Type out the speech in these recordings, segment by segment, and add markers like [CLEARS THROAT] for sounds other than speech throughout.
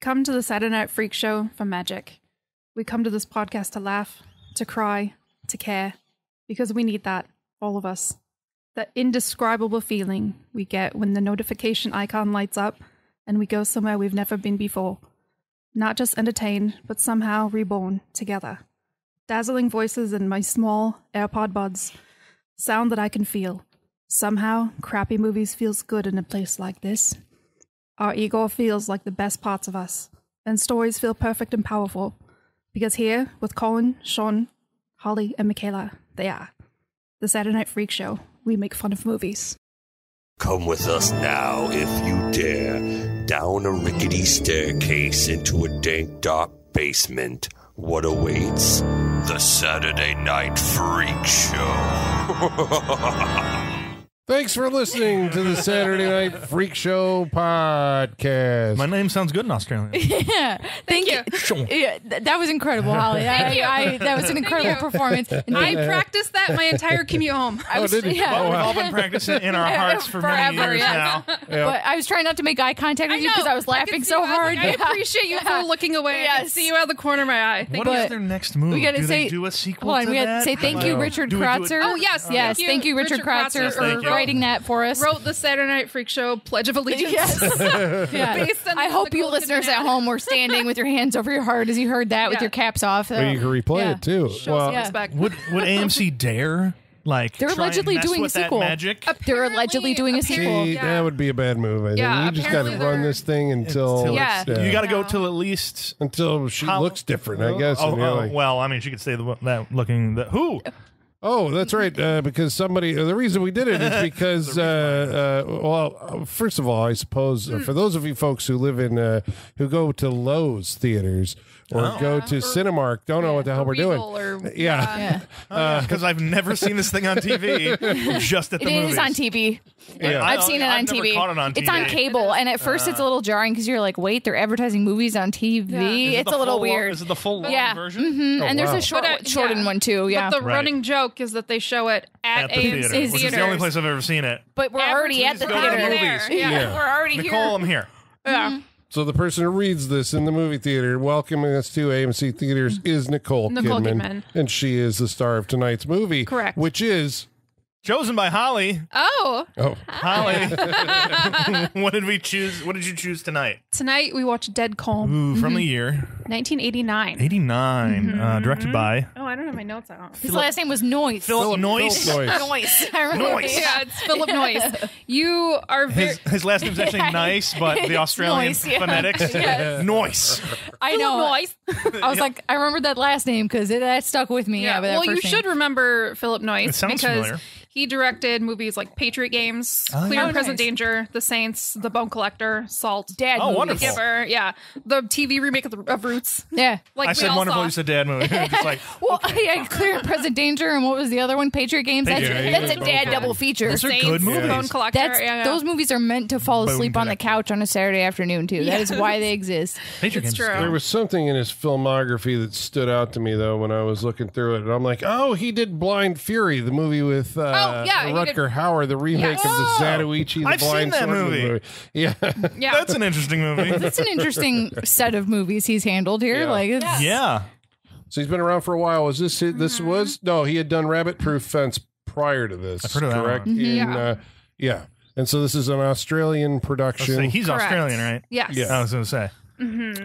come to the Saturday Night Freak Show for magic. We come to this podcast to laugh, to cry, to care, because we need that, all of us. That indescribable feeling we get when the notification icon lights up and we go somewhere we've never been before. Not just entertained, but somehow reborn together. Dazzling voices in my small AirPod buds. Sound that I can feel. Somehow, crappy movies feels good in a place like this. Our ego feels like the best parts of us, and stories feel perfect and powerful. Because here, with Colin, Sean, Holly, and Michaela, they are. The Saturday Night Freak Show. We make fun of movies. Come with us now, if you dare, down a rickety staircase into a dank, dark basement. What awaits? The Saturday Night Freak Show. [LAUGHS] Thanks for listening to the Saturday Night Freak Show podcast. My name sounds good in Australian. [LAUGHS] Yeah, thank, you. Yeah, th- that was incredible, Holly. I, you. I, that was an incredible performance. And I practiced that my entire commute home. I was, oh, did you? yeah. Oh, We've all been practicing in our hearts for many Forever, years yes. now. But I was trying not to make eye contact with you because I was laughing see so you. I hard. like, I appreciate you for looking away. I see you out of the corner of my eye. Thank What you. is their next move? we gotta do say- they do a sequel Hold on, to we got to say thank you, Richard Do we do it- Kratzer. Oh, yes, yes, thank you, Richard, Richard Kratzer, Kratzer, for for- writing that for us. Wrote the Saturday Night Freak Show Pledge of Allegiance. Yes. [LAUGHS] [LAUGHS] Yeah. Based on I hope you Nicole Kidman listeners at home were standing with your hands over your heart as you heard that with your caps off. Well, you can replay Yeah. it too. Show well, some respect. Would would AMC [LAUGHS] dare like They're allegedly doing a sequel. magic? They're allegedly doing a sequel. see, Yeah. that would be a bad move. I think Yeah, you just got to run this thing until Until Yeah. it's, You got to go No. till at least. until she How- looks different, I guess. Oh, oh, like, well, I mean, she could say the, that looking. The, who? Oh, that's right. Uh, [LAUGHS] because somebody, the reason we did it is [LAUGHS] because, uh, uh, well, first of all, I suppose uh, for those of you folks who live in, uh, who go to Lowe's theaters or Oh. go to Cinemark, don't know what the hell we're doing. Or- [LAUGHS] Yeah. Yeah. Because [LAUGHS] I've never seen this thing on [LAUGHS] TV. just at It the is movies. on TV. Yeah. I've seen it I've on never TV. it on It's on cable, and at first it's a little jarring because you're like, "Wait, they're advertising movies on TV." Yeah. It It's a little full- weird. Is it the full long yeah, version? hmm Oh, and there's wow. a short, But, uh, shortened yeah. one too. Yeah, But the Right. running joke is that they show it at, At the AMC theater, is which is the only place I've ever seen it. but we're already at the Please go to the theater. Yeah. Yeah. We're already here. Nicole, here. I'm here. Yeah. So the person who reads this in the movie theater, welcoming us to AMC theaters, is Nicole, Nicole Kidman, Kidman. and she is the star of tonight's movie, Correct. Which is Chosen by Holly. Oh, oh, Holly. Ah. [LAUGHS] what did we choose? What did you choose tonight? tonight we watched Dead Calm, Ooh, from the mm-hmm. year 1989. 89. Uh, mm-hmm. directed by Oh, I don't have my notes out. His last name was Noyce. Philip Noyce. Philip Noyce. [LAUGHS] Noyce. I remember. Noyce. Yeah, it's Philip Noyce. You are very. His, his last name's actually [LAUGHS] nice, but the Australian Noyce, yeah. phonetics. Yes. Noise. I know. I was like, I remember that last name because that stuck with me. Yeah, Yeah, but that well, you first name. should remember Philip Noyce It sounds because familiar. He directed movies like Patriot Games, Oh, Clear yeah. and Present nice. Danger, The Saints, The Bone Collector, Salt, Dad. Oh, movies. Giver, yeah, the TV remake of, the, of Roots. Yeah. Like I said wonderful. saw. You said dad movie. [LAUGHS] Just [LAUGHS] like Well, yeah, Clear and Present Danger, and what was the other one? Patriot Games. That's, Patriot Games. that's a dad double feature. Those are Saints, good movies. Bone Collector. That's yeah, yeah. those movies are meant to fall Bone asleep on the couch on a Saturday afternoon too. That is why they exist. [LAUGHS] Patriot It's Games true. There was something in his filmography that stood out to me though when I was looking through it, and I'm like, oh, he did Blind Fury, the movie with uh, Oh, yeah, he Rutger did- Hauer, the remake of the Oh, Zatoichi, the I've seen Blind that Swordsman movie. [LAUGHS] Yeah, yeah. That's an interesting movie. [LAUGHS] That's an interesting set of movies he's handled here. Yeah. Like, it's, yeah. so he's been around for a while. Was this this Mm-hmm. was no? He had done Rabbit Proof Fence prior to this. I've heard of that correct? one. In, Yeah. Uh, yeah, and so this is an Australian production. say he's Correct. Australian, right? yes. Yeah. I was going to say.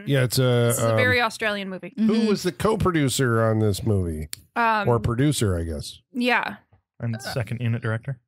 yeah, it's a. This is a um, very Australian movie. who was the co-producer on this movie Um, or producer? I guess yeah, And second unit director.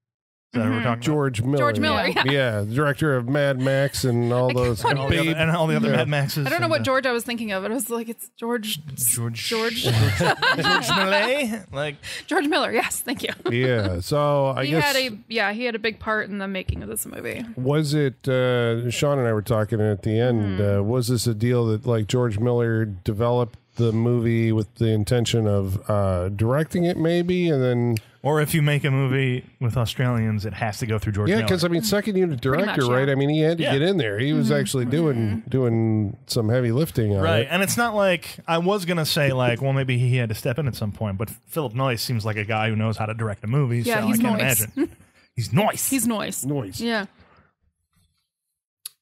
Is that what we're Mhm. talking George Miller. George Miller. Yeah. Yeah, the director of Mad Max and [LAUGHS] all those. about? And all the other, and all the other Yeah. Mad Maxes. I don't know and, what uh, George I was thinking of. It was like it's George George George [LAUGHS] George Millet. Like George Miller. Yes, thank you. Yeah, so I he guess had a yeah he had a big part in the making of this movie. was it uh, Sean and I were talking at the end? Hmm. Uh, was this a deal that like George Miller developed the movie with the intention of uh, directing it, maybe, and then or if you make a movie with Australians, it has to go through George yeah, Miller. because I mean, second unit director, much, yeah. right? I mean, he had to Yeah. get in there. He was actually doing doing some heavy lifting on Right, it. and it's not like I was gonna say like, well, maybe he had to step in at some point, but Philip Noyce seems like a guy who knows how to direct a movie. Yeah, so he's I can't Noyce. imagine. He's nice. [LAUGHS] He's noise. Noise. Yeah.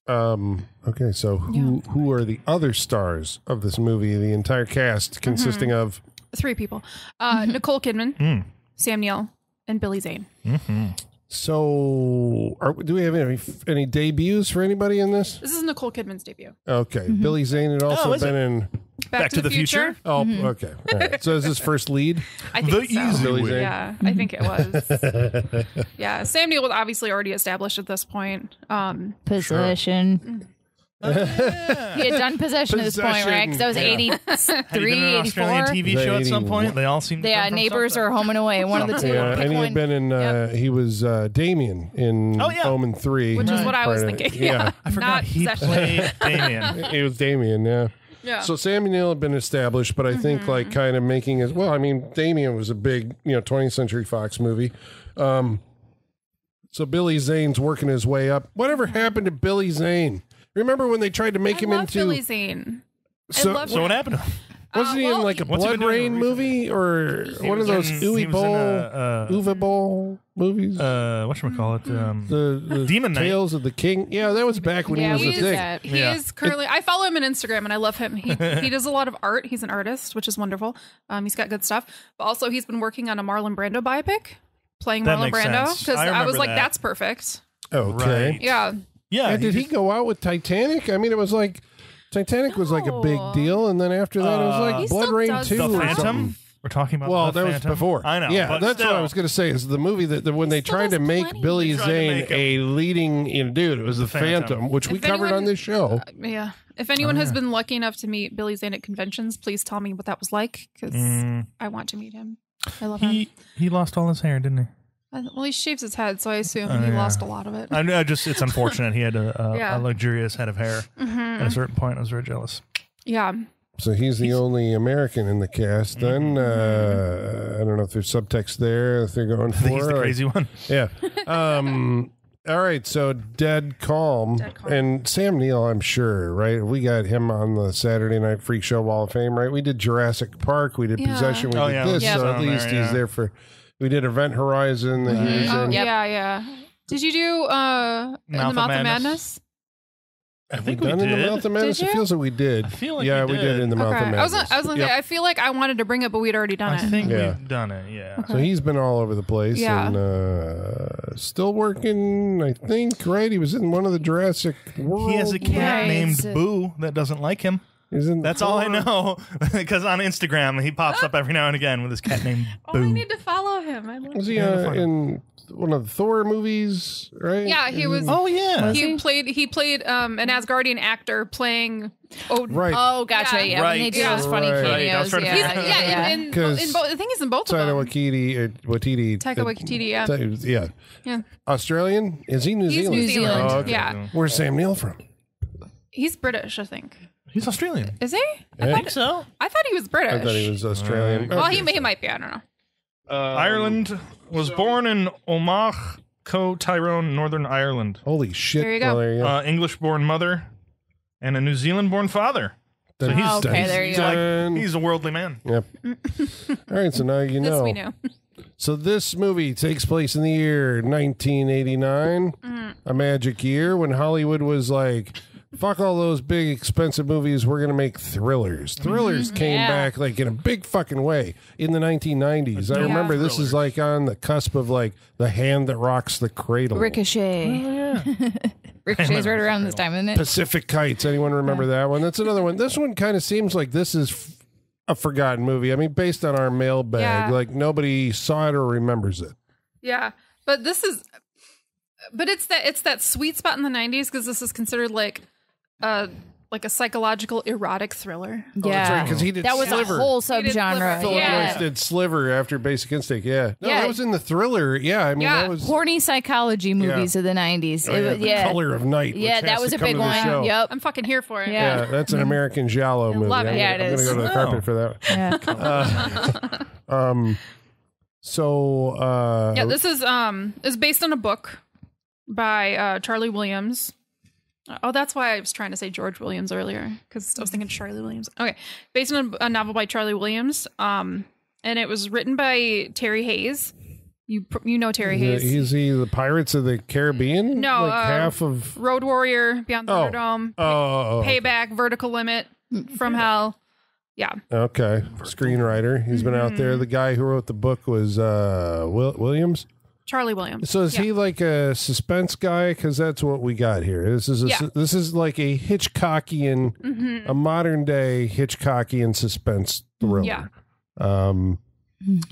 Um, okay, so who who are the other stars of this movie? The entire cast consisting of Three people: uh, Nicole Kidman, Hmm. Sam Neill, and Billy Zane. So are, do we have any any debuts for anybody in this? This is Nicole Kidman's debut. Okay, mm-hmm. Billy Zane had also Oh, is been in. Back, to, the, future. Oh, mm-hmm. okay. All right. [LAUGHS] So is this first lead? I think The so. easy Billy way. Zane. Yeah, I think it was. yeah, Sam Neill was obviously already established at this point. Um, Possession. Mm-hmm. [LAUGHS] he had done possession at this point, right? Because that was Possession, yeah. 83, Been in an 84. Australian TV The show at some 81. point. They all seem to Yeah, come from neighbors something. or home and away. One of the two. Yeah, Pick and he one. had been in. Uh, He was uh, Damien in Oh, yeah. Omen Three, which is what I was Part of- thinking. [LAUGHS] Yeah, Yeah, I forgot not he possession. played Damien. [LAUGHS] it was Damien. Yeah. Yeah. So Sam Neill had been established, but I think like kind of making it. Well, I mean, Damien was a big you know 20th Century Fox movie. Um, so Billy Zane's working his way up. Whatever happened to Billy Zane? Remember when they tried to make I him love into? Billy Zane. so, love So what happened to him? wasn't Uh, he well, in like a What's he Blood doing Rain recently? movie or one of was those in- Uwe he was in Boll, a, uh, Uwe Boll movies? Uh, what should we call it? Um, the, the Demon Knight. Tales of the King. Yeah, that was back when Yeah, he we was a did thing. that. He Yeah. is currently. I follow him on Instagram and I love him. He [LAUGHS] he does a lot of art. He's an artist, which is wonderful. Um, he's got good stuff. But also, he's been working on a Marlon Brando biopic, playing That Marlon makes Brando. sense. Because I I, was remember like, that. that's perfect. Okay. Right. Yeah. Yeah. And did he go out with Titanic? I mean, it was like Titanic was like a big deal, and then after that, it was Uh, like He Blood still Rain Two The or stuff. something. We're talking about Well, the that was before. I know. Yeah, but that's what I was going to say. Is the movie that, that when they tried to make plenty. Billy They tried to Zane make him- a leading you know, dude, it was the, Phantom, Phantom. which we If covered on this show. Yeah. If anyone Oh, has yeah. been lucky enough to meet Billy Zane at conventions, please tell me what that was like because Mm, I want to meet him. I love him. he he lost all his hair, didn't he? I- Well, he shaves his head, so I assume Oh, he yeah. lost a lot of it. I, I just it's unfortunate he had a, a, [LAUGHS] Yeah. a luxurious head of hair Mhm. at a certain point. I was very jealous. Yeah. So he's the only American in the cast. Then uh, I don't know if there's subtext there. If they're going [LAUGHS] for he's the crazy one. [LAUGHS] Yeah. Um, all right. So Dead Calm. Dead Calm. and Sam Neill, I'm sure, right? We got him on the Saturday Night Freak Show Wall of Fame, right? We did Jurassic Park. We did Yeah. Possession. We Oh, did yeah, this. So at least there, he's there for. We did Event Horizon that he was Oh, in. Yep. yeah, yeah. Did you do uh in Mouth the of Mouth of Madness? Madness? I Have think we we done in the did. Mouth of Madness? It you? feels like we did. I feel like yeah, we we did did. in the Mouth Okay. of I was Madness. I was gonna Yep. say I feel like I wanted to bring it, but we'd already done it. I it. think Yeah. we've done it. Yeah. So he's been all over the place Yeah. and uh, still working, I think, right? He was in one of the Jurassic World. He has a cat Right. named Boo that doesn't like him. He's in That's all I know. [LAUGHS] Because on Instagram, he pops up every now and again with his cat named [LAUGHS] Oh, I Boo. need to follow him. I love Was he uh, in one of the Thor movies, right? Yeah, he was. oh, yeah. He he? played. He played um, an Asgardian actor playing Odin. Right. Oh, gotcha. Yeah. Yeah, Right. when they do Yeah. those funny Right. Right, I was cameos. trying to He's, figure yeah, yeah, yeah. in, in, Because in both. I think he's in both of them. Waititi, uh, Waititi. Taika uh, Waititi, yeah. Ta- yeah. Yeah. Australian? Is he New He's Zealand? New Zealand. Oh, okay. Yeah, Where's Sam Neill from? he's British. I think. He's Australian. Is he? I I think so. I thought he was British. I thought he was Australian. Well, Okay. he, he might be. I don't know. Um, Ireland was born in Omagh, Co Tyrone, Northern Ireland. Holy shit. There you go. Well, there you go. Uh, English born mother and a New Zealand born father. So Then he's, Oh, okay, he's, there you he's go. like- Done. he's a worldly man. Yep. [LAUGHS] All right, so now you know. This know. we knew. So this movie takes place in the year 1989, Mm. a magic year when Hollywood was like, "Fuck all those big expensive movies. We're gonna make thrillers." Mm-hmm. Thrillers came Yeah. back like in a big fucking way in the 1990s. I Yeah. remember this is like on the cusp of like the hand that rocks the cradle. Ricochet. Oh, [LAUGHS] Ricochet's right around this time, isn't it? Pacific Heights. Anyone remember that one? That's another one. This one kind of seems like this is f- a forgotten movie. I mean, based on our mailbag, Yeah. like nobody saw it or remembers it. Yeah, but this is, but it's that it's that sweet spot in the '90s because this is considered like, uh, like a psychological erotic thriller. yeah. because he did that was Sliver. a whole He did subgenre. Sliver. Philip Yeah. Noyce did Sliver after Basic Instinct. Yeah, no, Yeah. that was in the thriller. Yeah, I mean Yeah. that was Horny psychology movies of the 90s. oh, yeah, yeah. Color of Night. which Yeah, has that was to a big one. Yep. I'm fucking here for it. Yeah. Yeah, that's an American Giallo movie. love it. I'm Yeah, gonna, it I'm is. gonna go to the Oh. carpet for that. Yeah. [LAUGHS] Um, so uh, Yeah, this is um is based on a book by uh, Charlie Williams. Oh, that's why I was trying to say George Williams earlier because I was thinking Charlie Williams. Okay, based on a, a novel by Charlie Williams. Um, and it was written by Terry Hayes, You you know Terry The- Hayes. Is he the Pirates of the Caribbean? No, like uh, half of. Road Warrior, Beyond the Oh. Thunderdome, Oh, oh, oh. Payback, Vertical Limit, From Hell. Yeah. okay. Screenwriter. He's been out Mm-hmm. there. The guy who wrote the book was uh, Will- Williams. Charlie Williams. So is Yeah. he like a suspense guy? Because that's what we got here. This is a, Yeah. this is like a Hitchcockian, Mhm. a modern day Hitchcockian suspense thriller. Yeah. Um,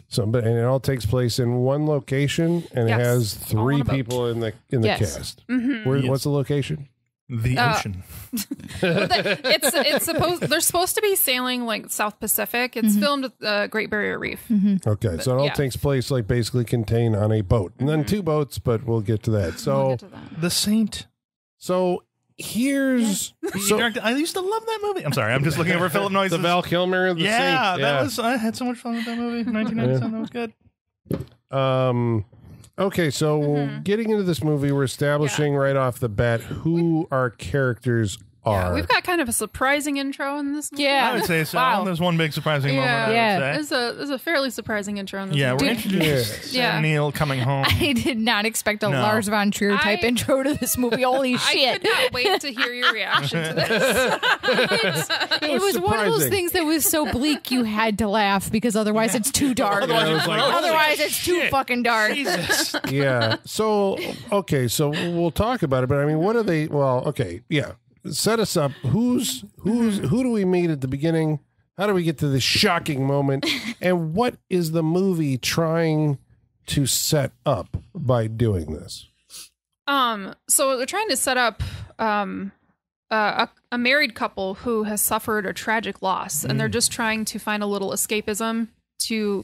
so, but and it all takes place in one location, and Yes. it has three people in the in the Yes. cast. Mhm. Where, Yes. What's the location? The Uh, ocean. [LAUGHS] But the- it's it's supposed they're supposed to be sailing like South Pacific. It's filmed at the Great Barrier Reef. Okay, so it all yeah. takes place like basically contained on a boat, and then two boats, but we'll get to that. We'll So, get to that. The Saint. so here's He so directed- I used to love that movie. I'm sorry. I'm just looking over Philip Noyce's. [LAUGHS] the Val Kilmer. The yeah, Saint. that was. I had so much fun with that movie. [LAUGHS] 1997. That was good. Um. Okay, so Mm-hmm. getting into this movie, we're establishing right off the bat who our characters Yeah, we've got kind of a surprising intro in this. movie. Yeah. I would say so. Wow. There's one big surprising Yeah. moment. Yeah. would. There's a there's a fairly surprising intro in this. Yeah, we're introduced to Yeah. Neill coming home. [LAUGHS] I did not expect a No. Lars von Trier type I- intro to this movie. Holy [LAUGHS] shit! I shit. could not wait to hear your reaction to this. [LAUGHS] It was one of those things that was so bleak you had to laugh because otherwise it's too dark. Otherwise it's like, holy Otherwise it's too fucking dark. Jesus. yeah. So okay, so we'll talk about it, but I mean, what are they? Well, okay, yeah. Set us up. Who's who's who do we meet at the beginning? How do we get to this shocking moment? [LAUGHS] And what is the movie trying to set up by doing this? Um, so they're trying to set up um uh, a, a married couple who has suffered a tragic loss, and they're just trying to find a little escapism to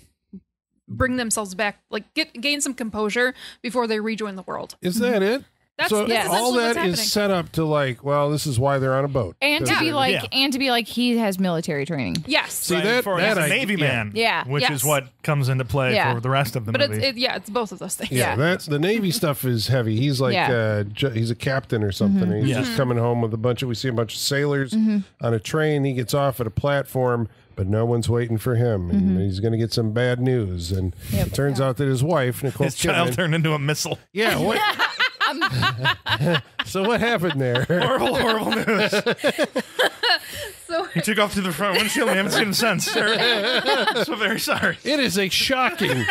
bring themselves back, like get gain some composure before they rejoin the world. Is that it? That's, so that's all essentially what's that is happening. set up to like, well, this is why they're on a boat. And to That's be like Yeah. and to be like he has military training. Yes, See, Right, that- for, that he's a I- Navy yeah. man. Yeah. Which Yes. is what comes into play Yeah. for the rest of the but it's movie. it, yeah, it's both of those things. Yeah, Yeah. that's the Navy stuff is heavy. He's like Yeah. uh, ju- he's a captain or something. Mm-hmm. He's Yeah. just coming home with a bunch of we see a bunch of sailors mm-hmm. on a train. He gets off at a platform, but no one's waiting for him, and mm-hmm. he's going to get some bad news. And it turns out that his wife Nicole His child turned into a missile. yeah. What? [LAUGHS] [LAUGHS] so what happened there? [LAUGHS] Horrible, horrible news. [LAUGHS] So He took off to the front windshield. We haven't seen him since. sir. so very sorry. It is a shocking,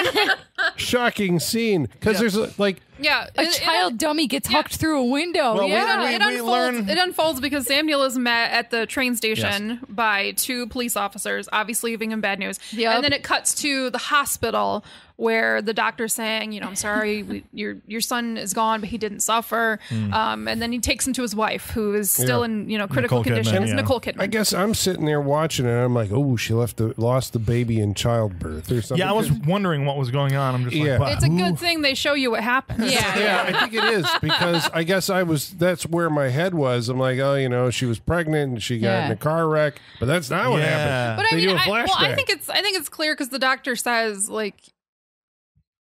shocking scene because there's a, like yeah, A it- it- child dummy gets hucked through a window. Well, we- yeah. we- it unfolds. learn- It unfolds because Sam Neill is met at the train station by two police officers, obviously giving him bad news. Yep. And then it cuts to the hospital where the doctor's saying, "You know, I'm sorry, we, [LAUGHS] your your son is gone, but he didn't suffer." Um, and then he takes him to his wife, who is still Yeah. in you know critical Nicole condition. It's yeah. Nicole Kidman. I guess I'm sitting there watching it. and I'm like, oh, she left the lost the baby in childbirth or something. Yeah, I was wondering what was going on. I'm just Yeah. like, wow. it's a Who- good thing they show you what happens. [LAUGHS] Yeah. yeah, I think it is because I guess I was. That's where my head was. I'm like, oh, you know, she was pregnant and she got Yeah. in a car wreck, but that's not what Yeah. happened. But I mean, do a I, well, I think it's I think it's clear because the doctor says like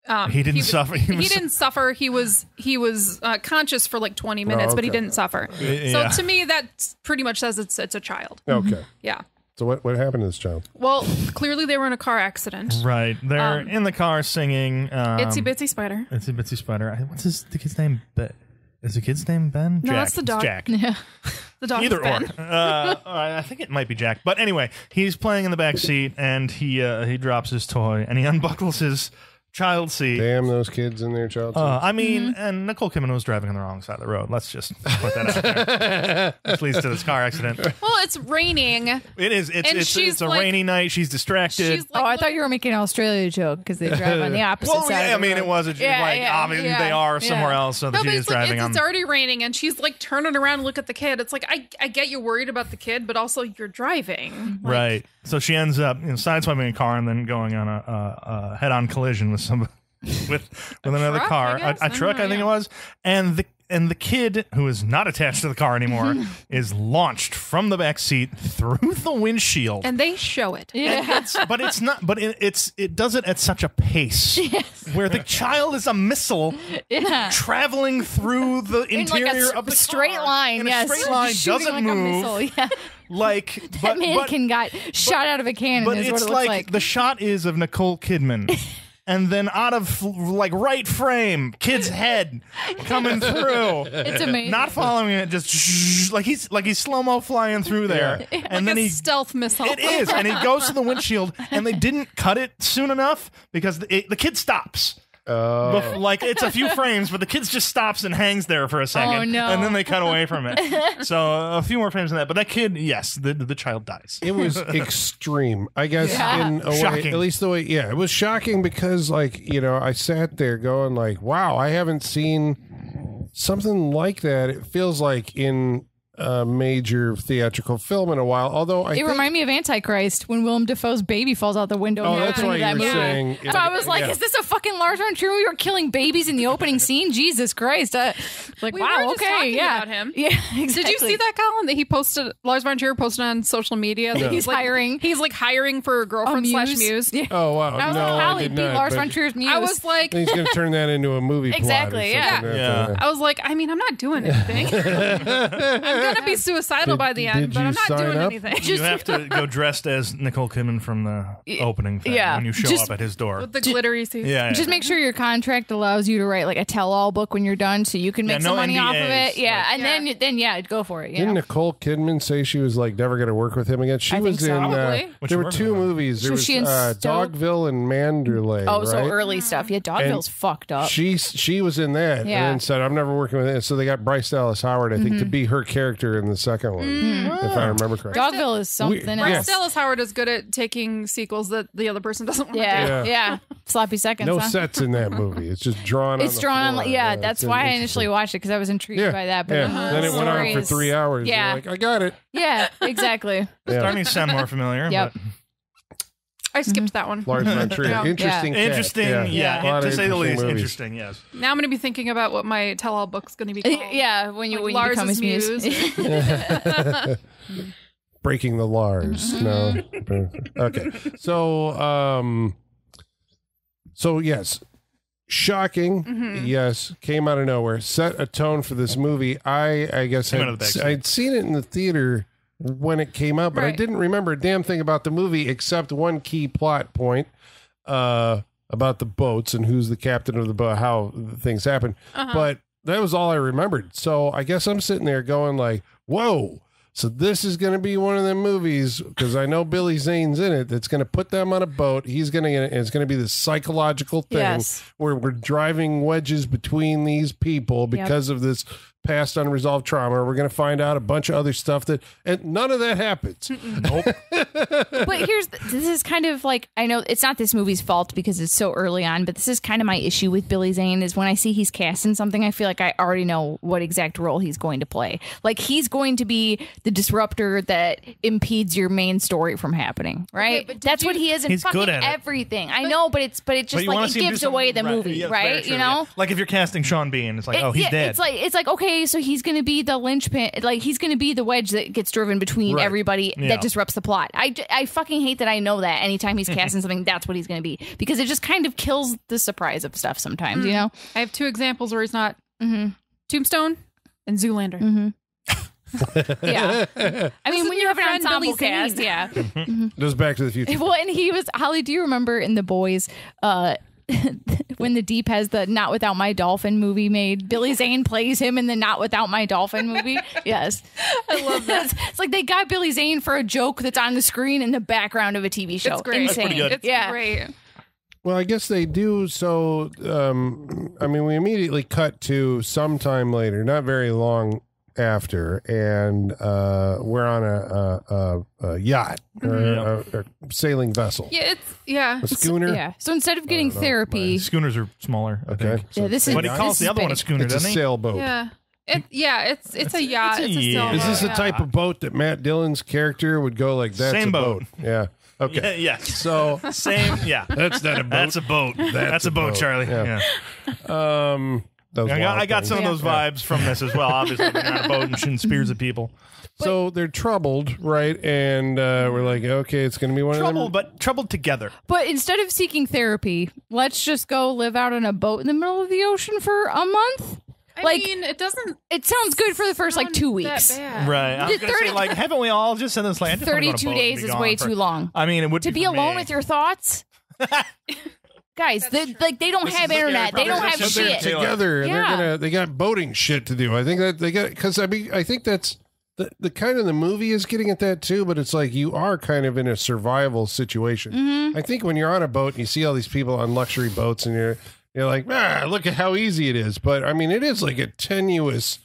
um, He didn't was- suffer. [LAUGHS] He He, didn't suffer. He was he was uh, conscious for like twenty minutes, but he didn't suffer. Yeah. So to me, that pretty much says it's it's a child. okay. Yeah. So what what happened to this child? Well, clearly they were in a car accident. Right. They're Um, in the car singing. Um, Itsy bitsy spider. Itsy Bitsy Spider. I- What's his the kid's name? Be- is the kid's name Ben? No, Jack. that's the It's dog. Jack. [LAUGHS] Yeah. The dog. Either is Ben. or. [LAUGHS] Uh, I think it might be Jack. But anyway, he's playing in the back seat and he uh, he drops his toy and he unbuckles his child seat. Damn those kids in their child. Uh, I mean, Mm-hmm. and Nicole Kidman was driving on the wrong side of the road. Let's just put that out there. [LAUGHS] Which leads to this car accident. Well, it's raining. It is. It's And it's, she's it's a like- rainy night. She's distracted. She's like, oh, I thought you were making an Australia joke because they drive on the [LAUGHS] opposite well, side. yeah, I of the mean, it was a, Yeah, like yeah, obviously yeah, they are somewhere yeah. else, so No, but she is it's like driving it's, on. it's already raining, and she's like turning around to look at the kid. It's like I I get you worried about the kid, but also you're driving. Like, right. So she ends up you know, sideswiping a car and then going on a, a, a head-on collision with some [LAUGHS] with with another truck, car, I a, I a don't truck, know, I think yeah. it was, and the and the kid who is not attached to the car anymore [LAUGHS] is launched from the back seat through the windshield. And they show it. Yeah. It's- but it's not. But it, it's it does it at such a pace [LAUGHS] where the child is a missile Yeah. traveling through the In like a interior of the straight car. line, In a yes. straight line doesn't like a move. missile, yeah. Like, [LAUGHS] That but, but, mannequin got shot out of a cannon. but is it's what it looks like, like. the shot is of Nicole Kidman [LAUGHS] and then out of like right frame, kid's head coming through. It's amazing. Not following it, just [LAUGHS] like he's like he's slow mo flying through there, and like then a he stealth missile. it is, and he goes to the windshield, and they didn't cut it soon enough because the, it, the kid stops. Oh. Bef- like it's a few frames, but the kid just stops and hangs there for a oh, second, Oh, no. and then they cut away from it. [LAUGHS] so a few more frames than that, but that kid, yes, the the child dies. it was [LAUGHS] extreme i guess Yeah. in a way Shocking. at least the way yeah it was shocking because like you know i sat there going like wow i haven't seen something like that it feels like in a major theatrical film in a while although i It think, reminded me of Antichrist when Willem Dafoe's baby falls out the window. oh in the that's opening why of you that were movie. saying So I was like, yeah. "Is this a fucking Lars von Trier? We were killing babies in the opening [LAUGHS] scene. Jesus Christ!" Uh, like, We wow, were okay, talking yeah, about him. yeah. Exactly. [LAUGHS] Did you see that, Colin? That he posted Lars von Trier posted on social media that He's like, hiring He's like hiring for a a girlfriend slash muse. Yeah. oh wow I was no like, Holly, did beat Lars von Trier's muse. I was like, he's gonna turn that into a movie plot Exactly, yeah. Yeah. I was like, I mean, I'm not doing anything. [LAUGHS] I'm gonna be suicidal Did- by the did end, but you I'm not sign doing up? anything. you have to [LAUGHS] go dressed as Nicole Kidman from the opening thing yeah. when you show Just- up at his door. With the glittery suits. yeah, yeah. Just make sure your contract allows you to write like a tell-all book when you're done, so you can Yeah, make no some money off of NDAs, it. Yeah, like- and then then yeah, go for it. You Didn't? Nicole Kidman say she was like never going to work with him again? She I think was so. in. Uh, Which there were one two was it? movies. There So was she in uh, Stoke? Dogville and Manderlay. Oh, so right? early stuff. Yeah, Dogville's fucked up. She she was in that Yeah. and then said, "I'm never working with it." So they got Bryce Dallas Howard, I Mm-hmm. think, to be her character in the second one, Mm. if I remember correctly. Dogville is something We- else. yeah. Bryce Dallas Howard is good at taking sequels that the other person doesn't want to Yeah, Yeah. yeah, [LAUGHS] Sloppy seconds. no huh? sets in that movie. It's just drawn. It's on the drawn on. floor. Yeah, that's why I initially watched it because I was intrigued Yeah, by that. But yeah. uh, Then it went on for three hours. Yeah, like I got it. yeah, exactly. Yeah. Starting to sound more familiar. Yep. but I skipped that one. Lars von Trier. Yeah. Interesting. cat. Interesting, yeah, Yeah. A lot to of say the least, movies. interesting. Yes. Now I'm going to be thinking about what my tell-all book's going to be [LAUGHS] called. yeah, when you Like when you become his muse. muse. [LAUGHS] [LAUGHS] breaking the Lars. No. okay. So um so yes. Shocking. Mm-hmm. Yes. Came out of nowhere. Set a tone for this movie. I I guess Came out had, of the backseat. I'd seen it in the theater when it came out, but I didn't remember a damn thing about the movie except one key plot point. Uh about the boats and who's the captain of the boat, how things happen. Uh-huh. But that was all I remembered. So I guess I'm sitting there going like, "Whoa!" So this is going to be one of the movies because I know Billy Zane's in it. That's going to put them on a boat. He's going to. It's going to be the psychological thing Yes. where we're driving wedges between these people because of this past unresolved trauma. We're going to find out a bunch of other stuff that, and none of that happens. Nope. [LAUGHS] but here's the, this is kind of like I know it's not this movie's fault because it's so early on, but this is kind of my issue with Billy Zane is when I see he's cast in something, I feel like I already know what exact role he's going to play. Like he's going to be the disruptor that impedes your main story from happening, right? but did That's what he is in He's fucking good at it. everything. I know, but it's but it just you wanna like it see him do gives away the movie, Yeah, right? true, You yeah. know. like if you're casting Sean Bean, it's like, It- oh, he's yeah, dead. It's like it's like okay, so he's going to be the linchpin, like he's going to be the wedge that gets driven between Right. everybody Yeah. that disrupts the plot. I, I fucking hate that I know that anytime he's [LAUGHS] casting something, that's what he's going to be because it just kind of kills the surprise of stuff sometimes, you hmm. know. I have two examples where he's not. Mm-hmm. Tombstone and Zoolander. Mm-hmm. [LAUGHS] Yeah, I mean when you have an ensemble Billy cast, Zane. yeah. [LAUGHS] Mm-hmm. Goes back to the future. Well, and he was Holly. Do you remember in The Boys? uh [LAUGHS] when the deep has the not without my dolphin movie made billy zane plays him in the not without my dolphin movie [LAUGHS] yes i love that [LAUGHS] it's, like they got billy zane for a joke that's on the screen in the background of a tv show It's great. That's insane pretty good. It's yeah great. Well, I guess they do. So, um, I mean, we immediately cut to sometime later, not very long after, and uh, we're on a, a, a, a yacht or a, a sailing vessel, Yeah, it's yeah. a schooner. yeah so instead of getting therapy Schooners are smaller. I Okay. think. yeah this is But he calls the other one a schooner, It's a doesn't he? sailboat. Yeah. It, yeah, it's it's a yacht. it's It's a a, sailboat. Is this the type of boat that Matt Dillon's character would go like? That's Same a boat. boat. Yeah. Okay. Yeah, yeah. So Same. Yeah. [LAUGHS] that's not a boat. That's a boat. That's, a a boat, boat. Charlie. Yeah. Yeah. um. That was I got, I got some of those vibes from this as well. Obviously, they're on a boat and shooting spears at people. [LAUGHS] So they're troubled, right? And uh, we're like, okay, it's going to be one Trouble, of them. but troubled together. but instead of seeking therapy let's just go live out on a boat in the middle of the ocean for a month I like mean, it doesn't. it sounds good for the first like sound two that weeks bad. Right. I was gonna say, 30 like, haven't we all just said this? Like, I just wanna go on a 32 days is way for- too long I mean, it would to be for alone me. with your thoughts [LAUGHS] guys, they, like they don't have internet. They don't have But they're shit. together and they're Yeah. gonna they got boating shit to do. I think that they got because I mean I think that's the the kind of the movie is getting at that too. But it's like you are kind of in a survival situation. Mm-hmm. I think when you're on a boat and you see all these people on luxury boats and you're you're like ah look at how easy it is. But I mean it is like a tenuous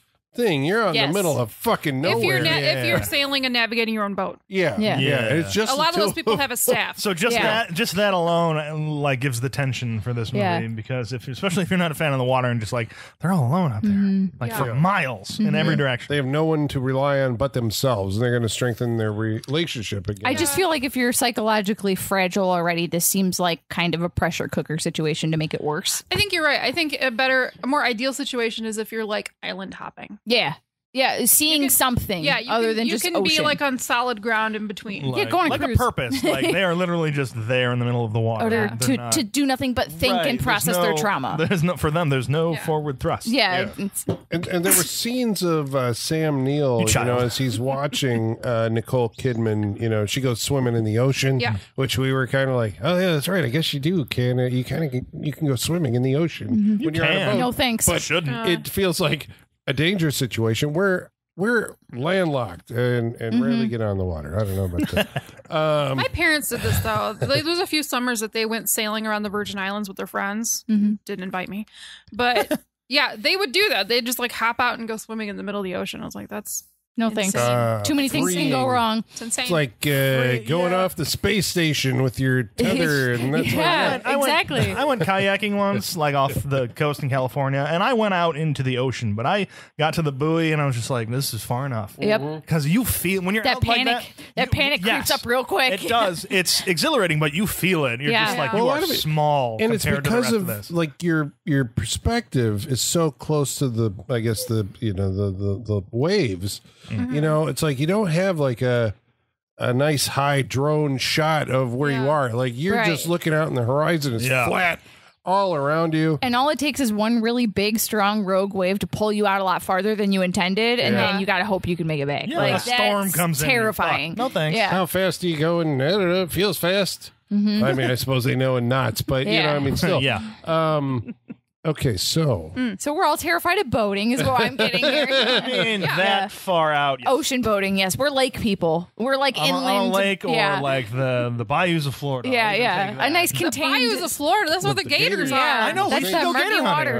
thing. You're out in Yes. the middle of fucking nowhere. if you're na- if you're sailing and navigating your own boat, yeah, yeah, Yeah. And It's just a lot of two those people have a staff. So just Yeah. that, just that alone, uh, like gives the tension for this movie Yeah. because if, especially if you're not a fan of the water and just like they're all alone out there, Mm-hmm. like Yeah. for miles in every direction. They have no one to rely on but themselves, and they're going to strengthen their relationship again. I just feel like if you're psychologically fragile already, this seems like kind of a pressure cooker situation to make it worse. I think you're right. I think a better, a more ideal situation is if you're like island hopping. Yeah. Yeah. Seeing can- something Yeah, you other can, than you just can ocean. be like on solid ground in between. Yeah, go on a like cruise. a purpose. Like [LAUGHS] they are literally just there in the middle of the water. or They're to, not- to do nothing but think Right, and there's process their no- trauma. There's no for them. There's no Yeah. forward thrust. Yeah. it's- And, and there were scenes of uh, Sam Neill, you, child. know, as he's watching [LAUGHS] uh, Nicole Kidman. You know, she goes swimming in the ocean. Yeah. Which we were kind of like, oh yeah, that's right. I guess you do. Can uh, you kind of you can go swimming in the ocean when you are on a can. boat? no thanks. But Shouldn't. it feels like a dangerous situation where we're landlocked and and rarely get on the water. I don't know about that. [LAUGHS] Um, My parents did this though. There was a few summers that they went sailing around the Virgin Islands with their friends. Didn't invite me, but [LAUGHS] yeah, they would do that. They'd just like hop out and go swimming in the middle of the ocean. I was like, that's no thanks. Uh, Too many things can go freeing. wrong. it's insane. it's like uh, going yeah. off the space station with your [LAUGHS] tether, and that's Yeah. like, I went- exactly. I went kayaking once, [LAUGHS] like off the coast in California, and I went out into the ocean. But I got to the buoy, and I was just like, "This is far enough." Yep. Because you feel when you're That out like panic- that, that you- panic creeps up real quick. It does. [LAUGHS] It's exhilarating, but you feel it. You're Yeah. just like Yeah. you Well, a are lot of it- small and it's compared to the because rest of, of this. like your your perspective is so close to the I guess the you know the the, the waves. Mm-hmm. You know, it's like you don't have like a a nice high drone shot of where you are. Like you're Right. just looking out in the horizon. It's Yeah. flat all around you. And all it takes is one really big, strong rogue wave to pull you out a lot farther than you intended, and Yeah. then you got to hope you can make it back. Yeah, like a storm that's comes in, terrifying. No thanks. Yeah. How fast do you go? And I don't know. It feels fast. I mean, I suppose they know in knots, but you know, Mm-hmm. I mean, [LAUGHS] still. yeah. Um. Okay, so mm, So we're all terrified of boating, is what I'm getting I here. [LAUGHS] mean, that far out. yes. Ocean boating, yes. We're lake people. We're like on, a- inland. on a lake or yeah. like the the bayous of Florida. yeah, We can yeah. take A that. nice the contained. bayous of Florida. That's where the, the gators gators- are. yeah, I know, we That's should that go murky gator hunting. water.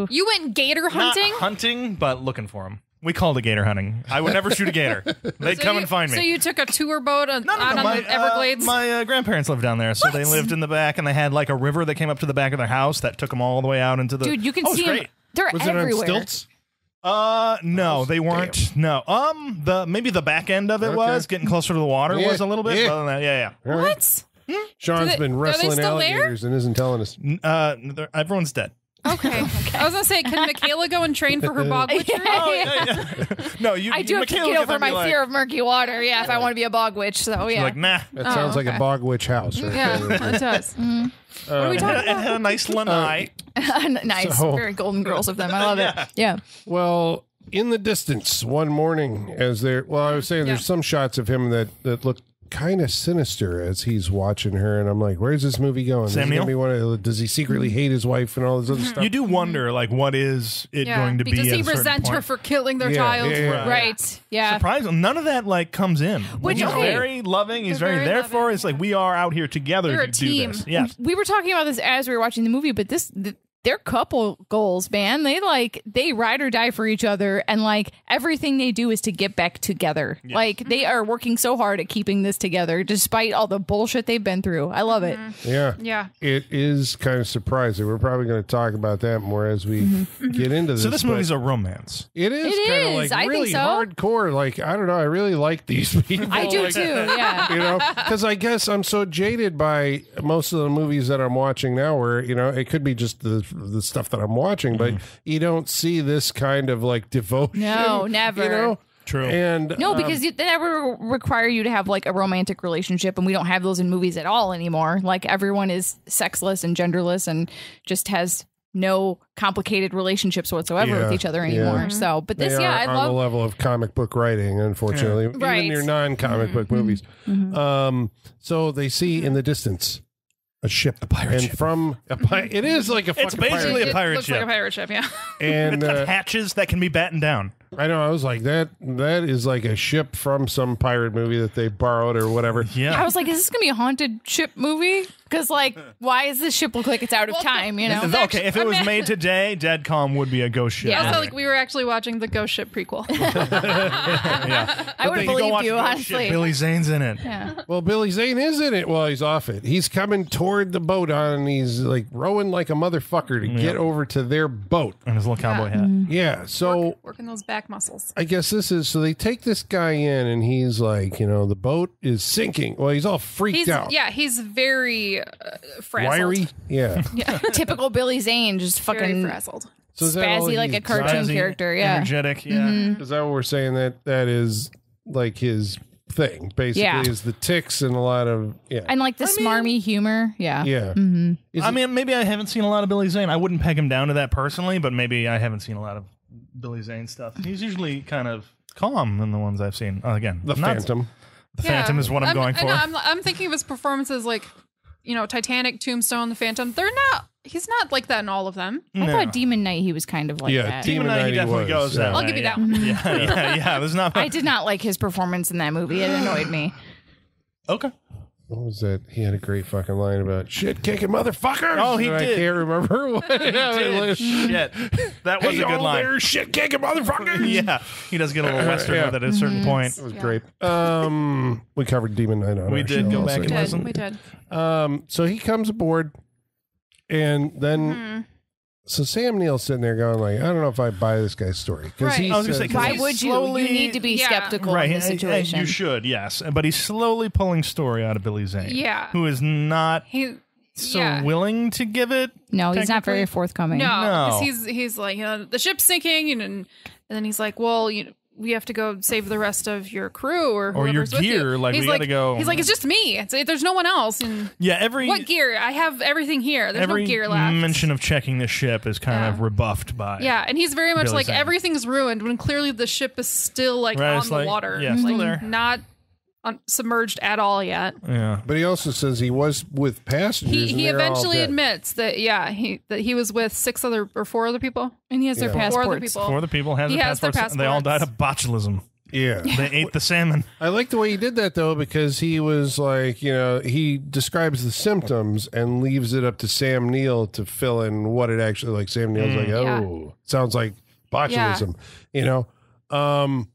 okay. You went gator Not hunting. hunting, but looking for them. We called it gator hunting. I would never shoot a gator. [LAUGHS] They'd So come you- and find me. So you took a tour boat on, No, no, out no. on My, the Everglades. uh, my uh, grandparents lived down there, so they lived in the back, and they had like a river that came up to the back of their house that took them all the way out into the. Dude, you can oh, it was see them. great. They're Was everywhere. it on stilts? Uh, no, they weren't. No, um, the maybe the back end of it Okay. was getting closer to the water Yeah, was a little bit. yeah. but other than that, yeah, All right. What? Sean's Do they- been are they wrestling still there? alligators and isn't telling us. yeah. Uh, they're- everyone's dead. [LAUGHS] okay. I was gonna say, can Michaela go and train for her [LAUGHS] bog witch? [LAUGHS] Oh, yeah, yeah. no, you. I do have to get over my like, fear of murky water. Yeah, if I want to be a bog witch. So yeah. like, nah. That sounds like a bog witch house. Right Yeah, there. it does. Uh, what are we talking had, it about? had a nice lanai. nice, So- very Golden Girls of them. I love it. Yeah. Well, in the distance, one morning, as there, well, I was saying there's some shots of him that that look kind of sinister as he's watching her, and I'm like, where's this movie going? Is it Sam gonna Neill? be one of- does he secretly hate his wife and all this other mm-hmm. stuff? You do wonder, like, what is it Yeah. going to be? Does he a resent her for killing their Yeah, child? yeah, yeah. Right. Yeah. Surprising. None of that like comes in. Which- he's okay. very loving. He's They're very, very there for. loving. It's like we are out here together They're to a do this. Yes. we were talking about this as we were watching the movie, but this th- they're couple goals, man. They like they ride or die for each other, and like everything they do is to get back together. Like they are working so hard at keeping this together, despite all the bullshit they've been through. I love it. Mm-hmm. Yeah. Yeah. It is kind of surprising. We're probably going to talk about that more as we mm-hmm. Mm-hmm. get into this. So this movie's a romance. it is It kind of like I think really so. hardcore. Like I don't know. I really like these [LAUGHS] people. I do Like, too. Yeah. [LAUGHS] you know because i guess i'm so jaded by most of the movies that i'm watching now where you know it could be just the the stuff that i'm watching but you don't see this kind of like devotion No, never. you know True. and No, um, because you, they never require you to have like a romantic relationship, and we don't have those in movies at all anymore. Like everyone is sexless and genderless, and just has no complicated relationships whatsoever Yeah, with each other yeah. anymore. So, but they this, are yeah, I on love. the level of comic book writing unfortunately Right. even your non-comic book movies um so they see in the distance a ship, a pirate and ship. from a pi- it is like a It's fucking basically pirate a it pirate looks ship. like a pirate ship, yeah. and It's uh, hatches that can be battened down. I know I was like that that is like a ship from some pirate movie that they borrowed or whatever. Yeah. I was like, is this gonna be a haunted ship movie? Because like, why is this ship look like it's out of Well, time? You know? It's- okay, if it was made today, Dead Calm would be a ghost ship. Yeah. Also, like we were actually watching the Ghost Ship prequel. [LAUGHS] yeah. I would You have go watch you, Ghost Ship, honestly. Billy Zane's in it. Yeah. Well, Billy Zane is in it while he's off it. He's coming toward the boat on and he's like rowing like a motherfucker to get over to their boat. And his little cowboy hat. Yeah, so Working those back muscles. I guess this is so they take this guy in and he's like, you know, the boat is sinking. Well, he's all freaked He's out. yeah, he's very uh, frazzled. Wiry. Yeah. [LAUGHS] [LAUGHS] Typical Billy Zane, just Very fucking frazzled. So is that all spazzy like a cartoon Spazzy, character. Yeah. Energetic, yeah. Is that what we're saying? That that is like his thing, basically, Yeah. is the ticks and a lot of yeah, And like the smarmy humor. Yeah. yeah. Is I it- mean, maybe I haven't seen a lot of Billy Zane. I wouldn't peg him down to that personally, but maybe I haven't seen a lot of Billy Zane stuff. He's usually kind of calm in the ones I've seen. Uh, again, the not- Phantom. The Phantom is what I'm, going I for. know, I'm, I'm thinking of his performances like, you know, Titanic, Tombstone, The Phantom. They're not. He's not like that in all of them. I No. thought Demon Knight he was kind of like Yeah, that. Demon Demon Knight, Knight he he definitely was, goes yeah. that I'll way, give you yeah. that one. Yeah, [LAUGHS] yeah, yeah. There's not. I did not like his performance in that movie. It annoyed me. okay. What was that? He had a great fucking line about shit kicking motherfuckers. Oh, he And I can't remember [LAUGHS] what. He did. Shit. That was Hey, a good line. there, shit kicking motherfuckers. [LAUGHS] Yeah, he does get a little western Yeah. with it at a certain point. It was great. Um, we covered Demon Knight on We our did show go also. back We and did. listen. We did. Um, so he comes aboard, and then Mm-hmm. So Sam Neill's sitting there going like, I don't know if I buy this guy's story because Right. he I was gonna says- say, 'cause Why he's would you? slowly- You need to be Yeah. skeptical Right, in this and- and situation. you should, yes, but he's slowly pulling story out of Billy Zane. Yeah. who is not He. so yeah. willing to give it. no, he's not very technically- forthcoming. No, No. 'cause he's he's like, you know, the ship's sinking, and and then he's like, well, you know, we have to go save the rest of your crew or Or your whoever's with you. gear, like, he's we gotta go- He's like, it's just me. It's, there's no one else. And Yeah, every what gear? I have everything here. There's every no gear left. mention of checking the ship is kind Yeah. of rebuffed by. yeah, and he's very much Billy like Zane. everything's ruined when clearly the ship is still like Right, on the like- water, yeah, still there. not un- submerged at all yet. yeah. But he also says he was with passengers. He and he they're all eventually dead. admits that yeah he that he was with six other or four other people. and he has their Yeah. Four other people. Four of the people have He the has their passports. and They all died of botulism. Yeah. They ate the salmon. I like the way he did that though, because he was like, you know, he describes the symptoms and leaves it up to Sam Neill to fill in what it actually like. Sam Neill's like, Yeah. oh, sounds like botulism, you know. Um,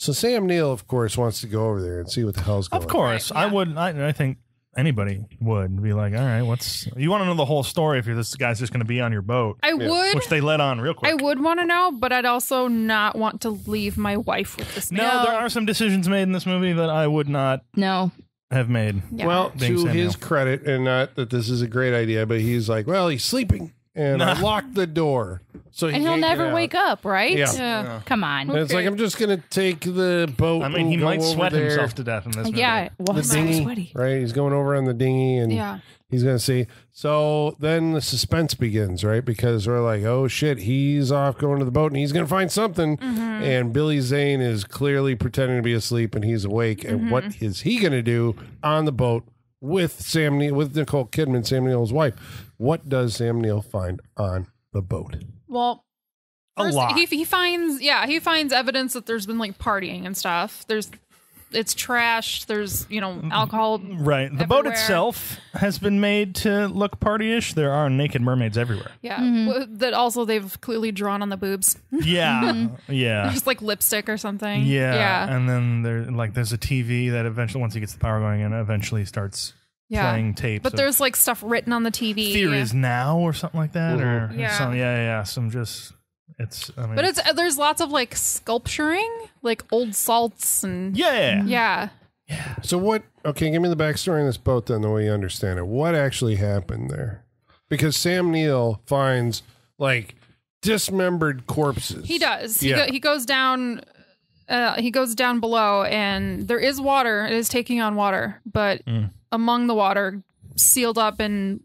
so Sam Neill, of course, wants to go over there and see what the hell's going. On. Of course, Right, I yeah. would. I, I think anybody would be like, all right, what's you want to know the whole story if you're this guy's just going to be on your boat, I would which they let on real quick. I would want to know, but I'd also not want to leave my wife with this no, man. there are some decisions made in this movie that I would not No, have made. Yeah. Well, Being to Sam his Neill. credit, and not that this is a great idea, but he's like, well, he's sleeping, and I Nah. locked the door, so he and he'll never wake up, right? Yeah. yeah. Come on. And it's like I'm just gonna take the boat. I mean, he might sweat there. himself to death in this movie. Yeah, well, the so dinghy, sweaty. right? He's going over on the dinghy, and Yeah. he's gonna see. So then the suspense begins, right? Because we're like, oh shit, he's off going to the boat, and he's gonna find something. Mm-hmm. And Billy Zane is clearly pretending to be asleep, and he's awake. And mm-hmm. what is he gonna do on the boat with Sam Neill, with Nicole Kidman, Sam Neill's wife? What does Sam Neill find on the boat? Well, A first, lot. He, he finds yeah he finds evidence that there's been like partying and stuff. There's it's trash. There's you know alcohol. Right. The boat itself has been made to look partyish. There are naked mermaids everywhere. Yeah, Mm-hmm. w- that also they've clearly drawn on the boobs, [LAUGHS] Yeah. [LAUGHS] yeah. just like lipstick or something. Yeah. yeah, And then there like there's a TV that eventually once he gets the power going in, eventually starts yeah. playing tapes. But there's like stuff written on the TV. theories now or something like that or Yeah. some yeah, yeah, yeah. Some just it's I mean But it's uh, there's lots of like sculpturing, like old salts and yeah. yeah. Yeah. So what? Okay, give me the backstory on this boat then, the way you understand it. What actually happened there? Because Sam Neill finds like dismembered corpses. He does. He, go, he goes down. Uh, he goes down below, and there is water. It is taking on water, but Mm. among the water, sealed up in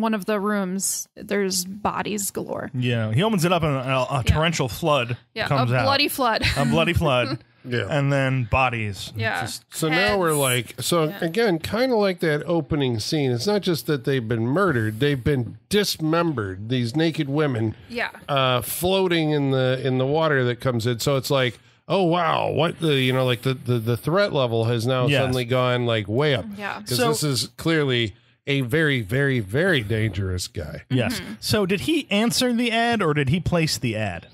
one of the rooms, there's bodies galore. Yeah. He opens it up and a, a torrential flood Yeah, comes a out. bloody flood. a bloody flood. [LAUGHS] Yeah. and then bodies. Yeah. Just- So now we're Heads. like, so again, kind of like that opening scene. It's not just that they've been murdered; they've been dismembered. These naked women, Yeah. uh, floating in the in the water that comes in. So it's like, oh wow, what the you know, like the the, the threat level has now Yes. suddenly gone like way up. Yeah. because So- this is clearly a very, very, very dangerous guy. Yes. Mm-hmm. So did he answer the ad or did he place the ad?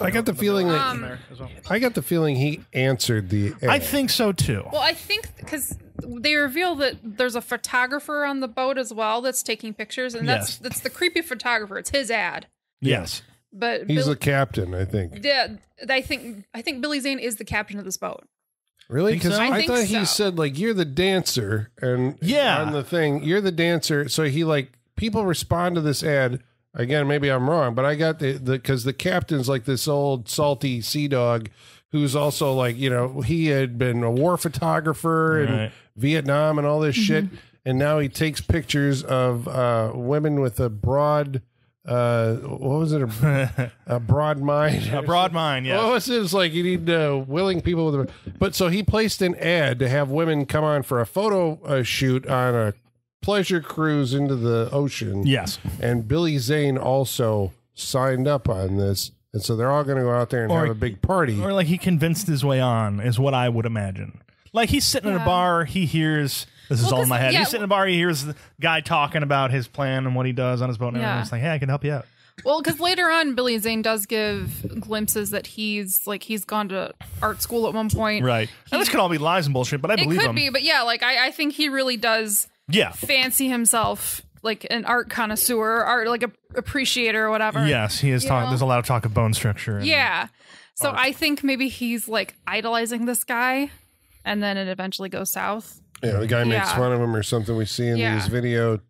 I got the feeling that Um, I got the feeling he answered the. Ad. I think so too. Well, I think because they reveal that there's a photographer on the boat as well that's taking pictures, and that's Yes. that's the creepy photographer. It's his ad, yes. but he's Bill- the captain. I think. yeah, I think I think Billy Zane is the captain of this boat. Really? Because so? I, I think thought he said like you're the dancer, and Yeah. on the thing you're the dancer. So he like people respond to this ad again. Maybe I'm wrong, but I got the the because the captain's like this old salty sea dog who's also like you know he had been a war photographer in Right. Vietnam and all this shit, Mm-hmm. and now he takes pictures of uh, women with a broad. Uh, what was it? A, [LAUGHS] a broad mind. A broad mind, Yeah. What was it? It's like you need uh, willing people with. A, but so he placed an ad to have women come on for a photo uh, shoot on a pleasure cruise into the ocean. Yes. and Billy Zane also signed up on this, and so they're all going to go out there and Or- have a big party. Or like he convinced his way on, is what I would imagine. Like he's sitting in a bar, he hears this is Well, all in my head. yeah, he's sitting in a bar, he hears the guy talking about his plan and what he does on his boat, and Yeah. everyone's like, "Hey, I can help you out." Well, because later on, Billy Zane does give glimpses that he's like he's gone to art school at one point. Right. and this could all be lies and bullshit, but I believe It could him. be, but yeah, like I, I think he really does yeah. fancy himself like an art connoisseur, art like a appreciator or whatever. Yes, he is talking. There's a lot of talk of bone structure. Yeah. So I think maybe he's like idolizing this guy, and then it eventually goes south. Yeah, the guy makes Yeah. fun of him or something. We see in Yeah. these video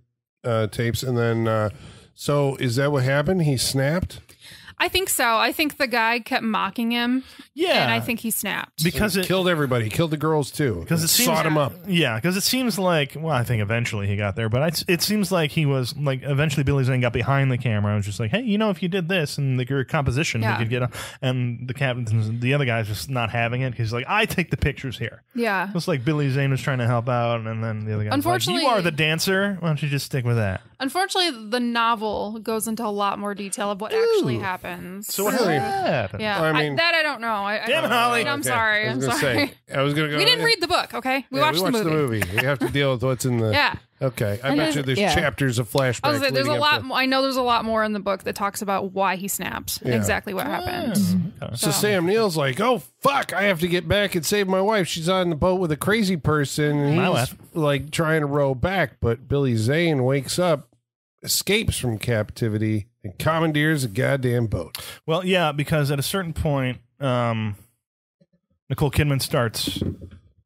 uh, tapes, and then uh, so is that what happened? He snapped. I think so. I think the guy kept mocking him, Yeah. and I think he snapped. because it killed everybody. Killed the girls too. because it seems sawed him up. Yeah, because it seems like well, I think eventually he got there, but it, it seems like he was like eventually Billy Zane got behind the camera and was just like, hey, you know, if you did this and like your composition, Yeah. we could get a, and the captain, the other guy's just not having it because like I take the pictures here. yeah. It's like Billy Zane was trying to help out, and then the other guy. Unfortunately- you are the dancer. Why don't you just stick with that? Unfortunately, the novel goes into a lot more detail of what actually happens. So what Really? happened? Yeah, I I mean- that I don't know. I, I Damn it, don't- Holly. I'm Okay, sorry. I I'm sorry. Say, I was gonna go. we didn't read the book. Okay, we Yeah, watched, we watched the movie. We have to deal with what's in the. [LAUGHS] Yeah. Okay. I And bet you there's yeah. chapters of flashbacks. I was gonna there's a lot. to- I know there's a lot more in the book that talks about why he snapped and Yeah. exactly what happened. So Sam Neill's like, "Oh fuck, I have to get back and save my wife. She's on the boat with a crazy person, and My he's wife. like trying to row back." But Billy Zane wakes up, escapes from captivity, and commandeers a goddamn boat. Well, yeah, because at a certain point, um, Nicole Kidman starts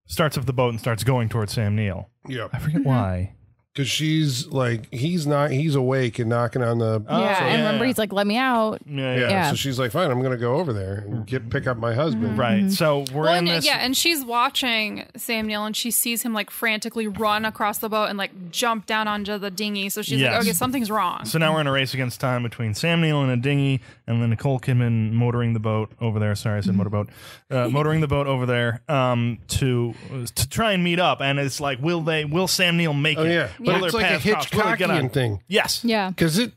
starts up the boat and starts going towards Sam Neill. Yeah, I forget why. Because she's like, he's not, he's awake and knocking on the. Oh, yeah, so- and remember yeah. he's like, "Let me out." Yeah, yeah. yeah. Yeah. So she's like, "Fine, I'm gonna go over there and get pick up my husband." Mm-hmm. Right. So we're Well, in and, this. yeah, and she's watching Sam Neill, and she sees him like frantically run across the boat and like jump down onto the dinghy. So she's Yes. like, "Okay, something's wrong." So now we're in a race against time between Sam Neill in a dinghy and then Nicole Kidman motoring the boat over there. Sorry, I said motorboat. Uh, motoring the boat over there um, to to try and meet up. And it's like, will they? Will Sam Neill make Oh it? yeah, but their it's like a paths cross? Will they get on? Hitchcockian thing Yes. Yeah. because it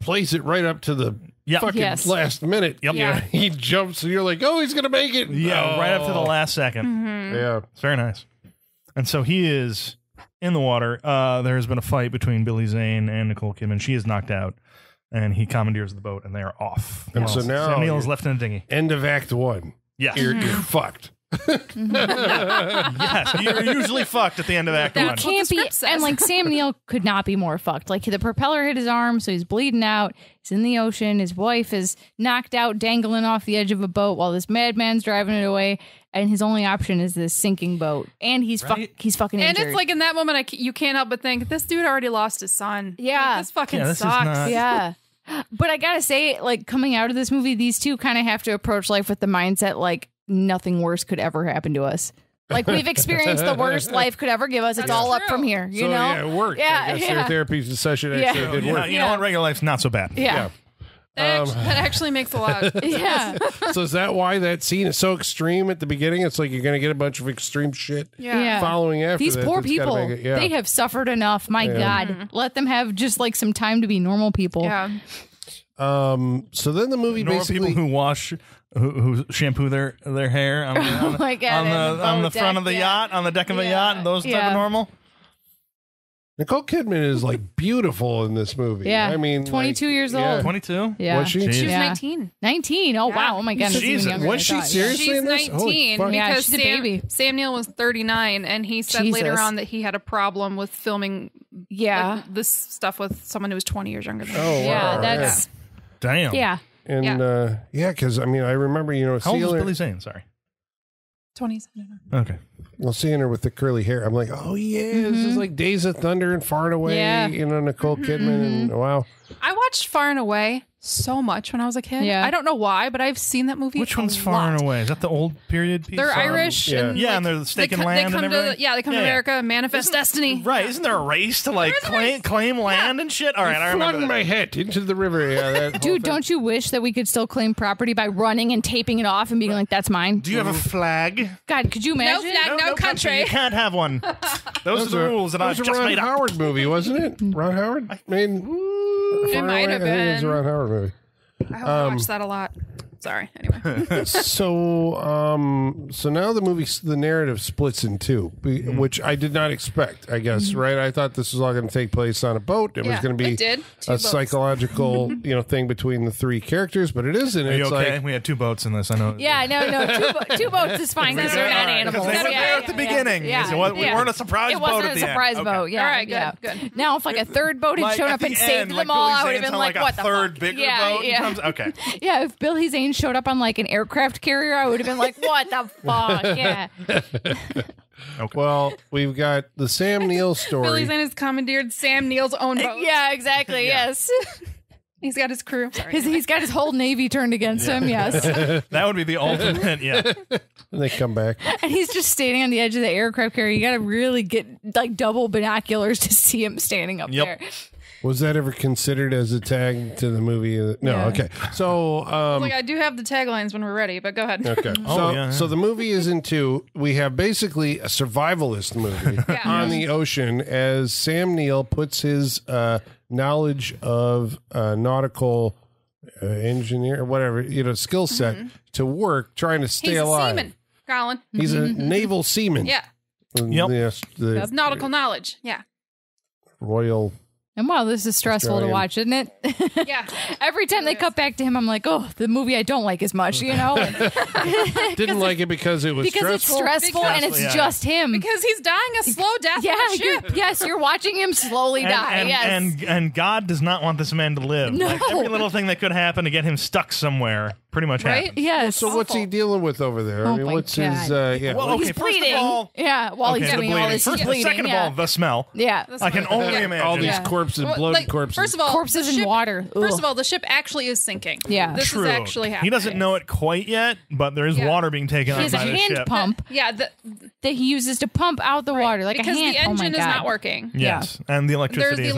plays it right up to the Yeah. fucking Yes. last minute. Yep. Yeah. [LAUGHS] he jumps and you're like, "Oh, he's gonna make it." Yeah. Right up to the Oh. last 2nd Yeah. It's very nice. And so he is in the water. Uh, there has been a fight between Billy Zane and Nicole Kidman. She is knocked out, and he commandeers the boat, and they are off. And so now Sam Neill is left in a dinghy. End of Act One. Yes, You're, you're mm-hmm. fucked. yes. You're usually fucked at the end of Act That's One. what Can't be, and like Sam Neill could not be more fucked. Like the propeller hit his arm, so he's bleeding out. He's in the ocean. His wife is knocked out, dangling off the edge of a boat while this madman's driving it away. And his only option is this sinking boat, and he's fuck, Right. he's fucking and injured. it's like in that moment, I c- you can't help but think this dude already lost his son. Yeah. Like, this fucking Yeah, this sucks. not- yeah. But I gotta say, like coming out of this movie, these two kind of have to approach life with the mindset like nothing worse could ever happen to us. Like we've experienced the worst [LAUGHS] life could ever give us. It's That's all up from here. You so know? yeah, it worked. Yeah, I guess yeah. their therapy session Yeah. actually did Yeah, work. you know Yeah. what? Regular life's not so bad. yeah. That, Um, actually, that actually makes a lot. [LAUGHS] Yeah. so is that why that scene is so extreme at the beginning? It's like you're going to get a bunch of extreme shit Yeah. Yeah. following after These that. poor that's people, it- yeah. they have suffered enough. My God. Let them have just like some time to be normal people. Yeah. um. So then the movie Normal basically. people who wash, who, who shampoo their their hair on the, [LAUGHS] on the, my God, on and the, the on the boat front of the yeah. yacht, on the deck of a Yeah. yacht, those type Yeah. of normal. Nicole Kidman is like [LAUGHS] beautiful in this movie. Yeah. I mean, 22 like, years yeah. old. Twenty two. Yeah. Was she? She was Yeah. 19. 19. Oh, wow. Oh, my goodness. Jesus. Even younger Was she than I thought. She's in this? 19 fuck. Yeah, because she's a Sam, baby. Sam Neill was 39, and he said later on that he had a problem with filming Yeah. like, this stuff with someone who was 20 years younger than him. Oh, yeah. wow, That's, Damn. yeah. And Yeah. uh, yeah, because I mean, I remember you know How old seeing is her, Billy Zane? Sorry. 20s. I don't know. Okay. well, seeing her with the curly hair. I'm like, oh yeah, this is like Days of Thunder and Far and Away. Mm-hmm. Yeah. Mm-hmm. You know, Nicole Kidman. And, wow. I watched Far and Away so much when I was a kid. Yeah. I don't know why, but I've seen that movie. Which a one's far lot. and away? Is that the old period piece? They're Um, Irish. yeah. And, Yeah, like, and they're they, staking co- land they and everything? to yeah, they come Yeah, to yeah. America, manifest destiny. Right? Isn't there a race to like There is a claim race. claim land and shit? All right, I remember. Flooding that. my head into the river. Yeah, [LAUGHS] Dude, don't you wish that we could still claim property by running and taping it off and being like, that's mine? Do you have a flag? God, could you imagine? No flag. No country. You can't have one. [LAUGHS] Those, are the rules that that I've was a just Ron made up. Howard movie, wasn't it? Ron Howard made. It might have I think it was a been. Ron Howard movie. I Um, watched that a lot. Sorry. Anyway. [LAUGHS] so um so now the movie the narrative splits in two Mm-hmm. which i did not expect i guess right i thought this was all going to take place on a boat it was going to be it did. Two a boats. psychological [LAUGHS] you know thing between the three characters but it isn't Are you it's okay? like we had two boats in this. I know. Yeah, no, no. Two, bo- two boats is fine. These are not right, animals. Because they were Yeah, there at the yeah, beginning. Yeah, So what- we yeah. weren't a surprise It boat wasn't at a the end. surprise Okay. boat. Yeah, All right, good, yeah. good. Now, if like a third boat had Like, showed up the and saved like them all, I would have been like, like "What the third fuck?" bigger yeah, boat. Yeah. Comes, okay. [LAUGHS] yeah, if Billy Zane showed up on like an aircraft carrier, I would have been like, "What the fuck?" [LAUGHS] Yeah, well we've got the sam neill [LAUGHS] story Billy Zane has commandeered Sam Neill's own boat. yeah, exactly. Yes, [LAUGHS] He's got his crew. Sorry. his, he's got his whole navy turned against him. Yes, That would be the ultimate. Yeah. and they come back and he's just standing on the edge of the aircraft carrier. You got to really get like double binoculars to see him standing up Yep. there. Was that ever considered as a tag to the movie no Yeah. okay so um like I do have the taglines when we're ready, but go ahead. Okay. [LAUGHS] Oh, so, yeah, yeah. so the movie is in two. We have basically a survivalist movie [LAUGHS] Yeah. on the ocean as Sam Neill puts his uh, knowledge of uh, nautical uh, engineer, or whatever, you know, skill set to work trying to stay He's alive. a seaman, Colin. He's a [LAUGHS] naval seaman. Yeah, Yep. Yep. the it's nautical knowledge. Yeah, Royal. And wow, this is stressful to watch, isn't it? [LAUGHS] yeah. Every time they cut back to him, I'm like, oh, the movie I don't like as much, you know? [LAUGHS] [LAUGHS] Didn't like it because it was because it's stressful. stressful and it's yeah. just him. Because he's dying a slow death yeah, on a you're, yes, you're watching him slowly And, die. and, yes. and and God does not want this man to live. No. Like, every little thing that could happen to get him stuck somewhere pretty much Right? happened. yes. So what's he dealing with over there? Oh I mean, my what's his? Uh, yeah. Well, what- okay, he's first of bleeding. all- yeah, while Okay, he's the doing all bleeding. this, he's First, bleeding. second yeah. of all, the smell. yeah. That's I can [LAUGHS] only yeah. imagine. all these corpses, Well, bloody like, corpses. First of all, Corpses the in ship- water. First of all, the ship actually is sinking. Yeah. this True. is actually happening. He doesn't know it quite yet, but there is Yeah. water being taken He out has a by the hand pump Yeah, that he uses to pump out the water, like because a hand. the oh my engine is not working. Yes, and the electricity the is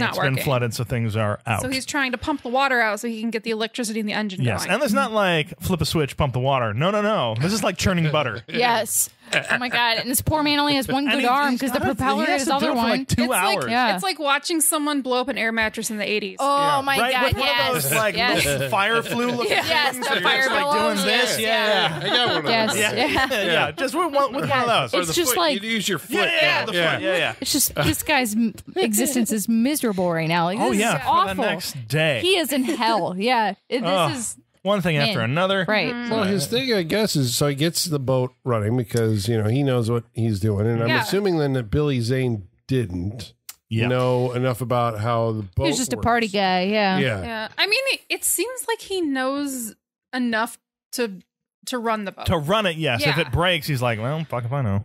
not working. It's been flooded, so things are out. So he's trying to pump the water out so he can get the electricity in the engine yes, going. and it's not like flip a switch, pump the water. No, no, no. This is like churning butter. [LAUGHS] Yes. Oh my God. And this poor man only has one good he- arm because the propeller he has is to his do other it for one. like two it's hours. Like, Yeah. It's like watching someone blow up an air mattress in the 80s. Oh my right? God. With one of those like yes. little fire flue looking Yes, things. the where you're fire just, like bellows, doing this. yes, Yeah, I got one. of Yes. those. yeah, Yeah. yeah, yeah. Just with one, with one of those. It's The just foot, like you use your foot. yeah, yeah, yeah, the front. yeah, yeah. It's just this guy's m- [LAUGHS] existence is miserable right now. Like, Oh this yeah, is for awful. the next day. He is in hell. Yeah, It- this Ugh. is One thing after another. right. Mm-hmm. Well, his thing, I guess, is so he gets the boat running because you know he knows what he's doing, and I'm Yeah. assuming then that Billy Zane didn't Yeah. know enough about how the boat. He was just a works. party guy. Yeah. Yeah. Yeah. I mean, it, it seems like he knows enough to to run the boat. To run it, yes. If Yeah. it breaks, he's like, well, fuck if I know.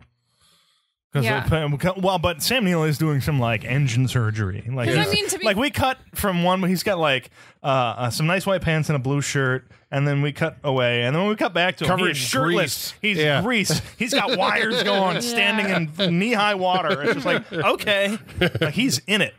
Because Yeah. well, but Sam Neill is doing some like engine surgery. Like, 'Cause I mean, to be- like we cut from one, he's got like uh, uh, some nice white pants and a blue shirt, and then we cut away, and then when we cut back to him, Covered he in is shirtless. grease. He's Yeah. grease. He's got wires [LAUGHS] going, standing in knee high water. It's just like [LAUGHS] okay, like he's in it.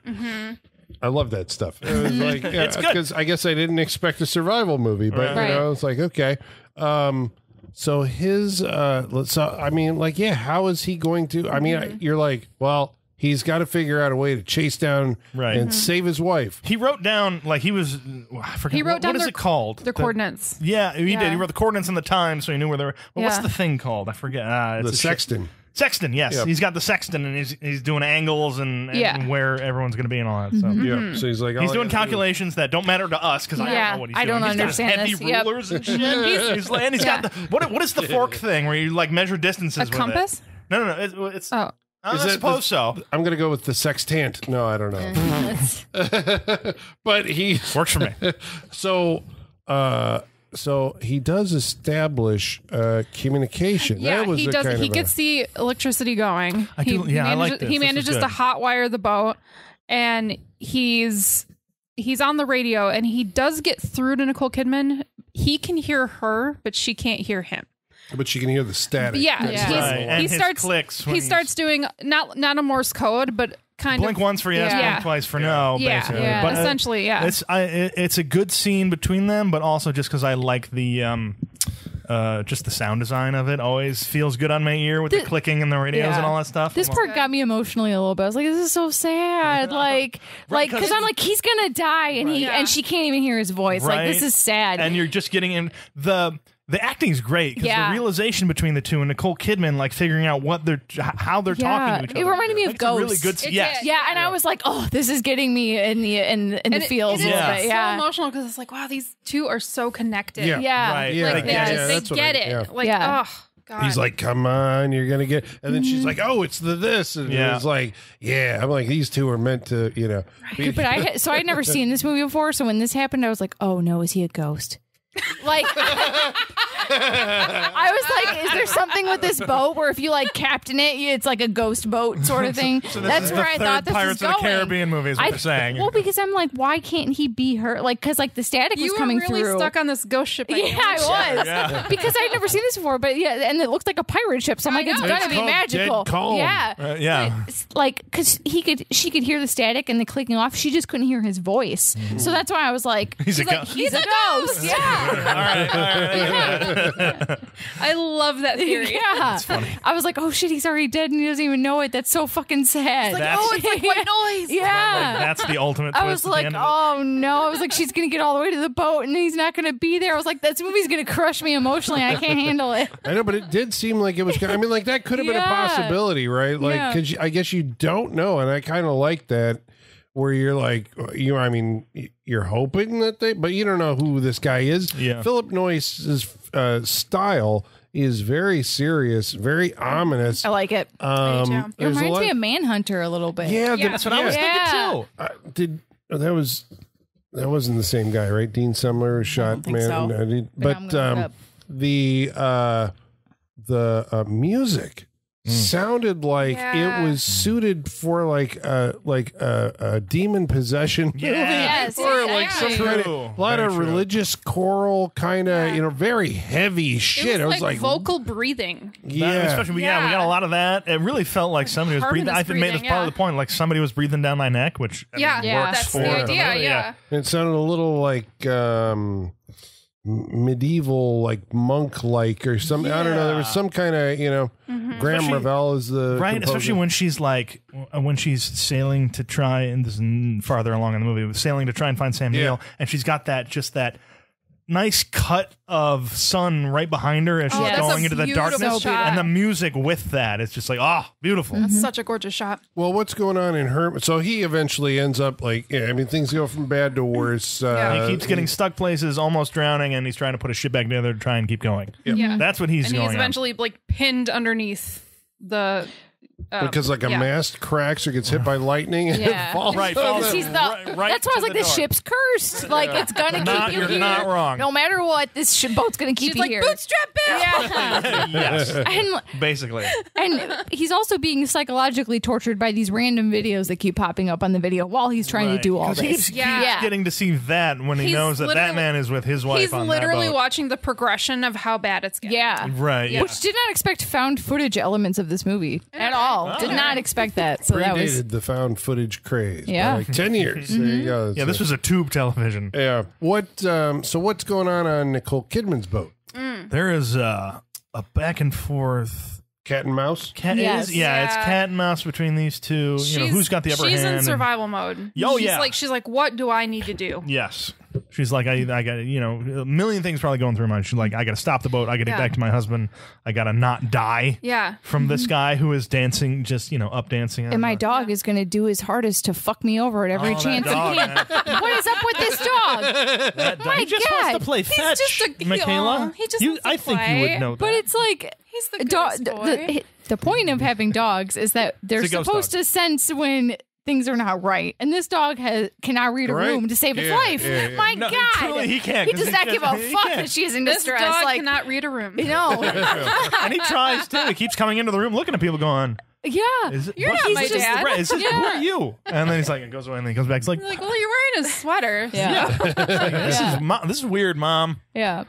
I love that stuff. It was like It's good. because I guess I didn't expect a survival movie, but Right. you know, it's like okay. Um, so his uh, let's. Uh, I mean, like, yeah, how is he going to? I mean, Mm-hmm. I, you're like, well, he's got to figure out a way to chase down Right. and save his wife. He wrote down like he was. I forget. He wrote what, down what is their- it called? Their coordinates. Yeah, he did. He wrote the coordinates in the time, so he knew where they were. Well, What's the thing called? I forget. Ah, it's The a shit- sextant. Sextant, yes. Yep. He's got the sextant, and he's he's doing angles and, and Yeah. where everyone's going to be and all that stuff. Yeah. So he's like, He's doing gotta do- calculations that don't matter to us because I don't know what he's I doing. don't He's understand got heavy this. Yep. rulers and shit. [LAUGHS] he's, like, and he's got the what? What is the fork thing where you like measure distances? A with it? compass? No, no, no. It's, it's Oh, I Is it suppose the- so. I'm gonna go with the sextant. No, I don't know. [LAUGHS] [LAUGHS] but he Works for me. so uh so he does establish uh communication. yeah. that was He does. He of a- gets the electricity going. I he, do- yeah, I manages, like this. He manages good. to hotwire the boat, and he's he's on the radio, and he does get through to Nicole Kidman. He can hear her, but she can't hear him. but she can hear the static. Yeah, That's he's- the Right. he starts clicks he he's- starts doing not not a Morse code, but kind Blink of once for yes, Yeah. blink twice for no. Yeah, basically. yeah. But, uh, essentially, yeah. It's I, it's a good scene between them, but also just because I like the um, uh, just the sound design of it. Always feels good on my ear with the, The- clicking and the radios Yeah. and all that stuff. This I'm part got me emotionally a little bit. I was like, "This is so sad." [LAUGHS] Like, like 'cause- because I'm like, he's gonna die, and he Yeah. and she can't even hear his voice. Like, this is sad. and you're just getting in the the acting's great because Yeah. the realization between the two and Nicole Kidman like figuring out what they're how they're Yeah. talking to each other. It reminded me of Like, it's a really Ghost. good. It yes. did. yeah, and I was like, "Oh, this is getting me in the in in the And it- feels." It a is little Yeah. so Yeah, emotional because it's like, wow, these two are so connected. Yeah. yeah, Right. Yeah, Like They they, get just, it. they get I- it. yeah. Like, Yeah. oh god. He's like, "Come on, you're gonna get," and then she's mm-hmm. like, "Oh, it's the this," and Yeah. it's like, "Yeah." I'm like, these two are meant to, you know. be- but I had- so I'd never [LAUGHS] seen this movie before. So when this happened, I was like, "Oh no, is he a ghost?" Like, I was like, "Is there something with this boat where if you like captain it, it's like a ghost boat sort of thing?" This That's is where I thought this Pirates was of the going. Caribbean movie is what I- they're saying. Well, because I'm like, why can't he be her? Like, because like the static you was were coming really through. stuck on this ghost ship. yeah, I was Yeah. [LAUGHS] because I'd never seen this before. But yeah, and it looked like a pirate ship, so I'm I like, it's know. gonna It's be called magical. Dead Calm. Yeah, Uh, yeah. it's like because he could she could hear the static and the clicking off she just couldn't hear his voice so that's why i was like He's a like, ghost. he's, a, ghost, yeah all right. All right. [LAUGHS] I love that theory. yeah i was like oh shit he's already dead and he doesn't even know it that's so fucking sad That's- Oh, it's like white [LAUGHS] noise. yeah That's the ultimate. I twist was at the like, end of it. oh no! I was like, she's gonna get all the way to the boat, and he's not gonna be there. I was like, this movie's gonna crush me emotionally. I can't handle it. [LAUGHS] I know, but it did seem like it was. I mean, like that could have been a Yeah. possibility, right? Like, Yeah. because I guess you don't know, and I kind of like that, where you're like, you. I mean, you're hoping that they, but you don't know who this guy is. Yeah. Philip Noyce's uh, style is very serious, very ominous. I like it. Um. It there's a reminds lot- me of Manhunter a little bit. yeah, the- That's what I was Yeah. thinking too. uh, did oh, that was that wasn't the same guy, right? Dean Semler who shot think man, so. I did- But but um, the uh, the uh, music Hmm. sounded like Yeah. it was suited for like uh like a, a demon possession [LAUGHS] movie Yes, or like some exactly. kind of a lot Very of true. religious choral kind of you know very heavy It shit. was, I was like, like, vocal breathing. That- yeah, especially we, yeah. we got a lot of that. It really felt like somebody was breathing. Harmonious I think made this breathing, part of the point, like somebody was breathing down my neck, which I Yeah, mean, Yeah. works that's for the it. idea. Yeah. It sounded a little like um, m- medieval, like monk like or something. I don't know. There was some kind of, you know, mm-hmm. Graeme Especially- Revell is the Right, composer. especially when she's like when she's sailing to try and this is farther along in the movie, sailing to try and find Sam Yeah. Neill, and she's got that just that nice cut of sun right behind her as she's Oh, that's a going into the beautiful darkness, shot. and the music with that, it's just like ah, beautiful. That's such a gorgeous shot. Well, what's going on in her? So he eventually ends up like, yeah, I mean, things go from bad to worse. Uh, he keeps getting stuck places, almost drowning, and he's trying to put his shit back together to try and keep going. Yeah. That's what he's and going he's on. eventually like pinned underneath the uh, because like a yeah. mast cracks or gets hit by lightning and [LAUGHS] Yeah. it falls. Right, falls the- the, Right- right that's why I was like, the this ship's cursed. Like, it's going to Not- keep you you're here. not wrong. No matter what, this ship, boat's going to keep She's you like here. bootstrap bill. Yeah. [LAUGHS] yes, [LAUGHS] and, basically. and he's also being psychologically tortured by these random videos that keep popping up on the video while he's trying to do all this. He's, Yeah. he's Yeah. getting to see that when he He's knows that that man is with his wife. He's on literally that boat. watching the progression of how bad it's getting. Yeah. Right. Yeah. Which did not expect found footage elements of this movie at all. No, did not expect that. So that Predated was the found footage craze. by Yeah. Mm-hmm. like ten years. [LAUGHS] There you go. Yeah, this was a tube television. Yeah. What? Um, so what's going on on Nicole Kidman's boat? There is uh, a back and forth. Cat and mouse. Cat Yes. is, yeah, it's Yeah. cat and mouse between these two. You know, who's got the upper she's hand? in and- survival mode. Oh, she's yeah. like she's like, what do I need to do? Yes. She's like, I, I got, you know, a million things probably going through her mind. She's like, I got to stop the boat. I got to Yeah. get back to my husband. I got to not die Yeah. from this mm-hmm. guy who is dancing, just, you know, up dancing. on and my the- dog is going to do his hardest to fuck me over at every Oh, that chance dog, he can. man. [LAUGHS] what is up with this dog? [LAUGHS] That dog- My he just God. wants to play He's fetch, just a- he- Michaela. aw, he just you, wants to I think you play. would know that. But it's like He's the do- goodest the, the, the point of having dogs is that they're It's a ghost supposed dog. to sense when things are not right, and this dog has cannot read a Right. room to save its life. yeah, yeah. My No, God, truly, he can't, He 'cause does he not give a fuck that she is in this distress. dog like cannot read a room. no, [LAUGHS] and he tries to. He keeps coming into the room looking at people going, yeah, is it, You're what- not he's my just- dad. right, is this- Who are you? And then he's like, it goes away and then he comes back. He's like, like, well, you're wearing a sweater. yeah, [LAUGHS] this is mo- this is weird, mom. yeah.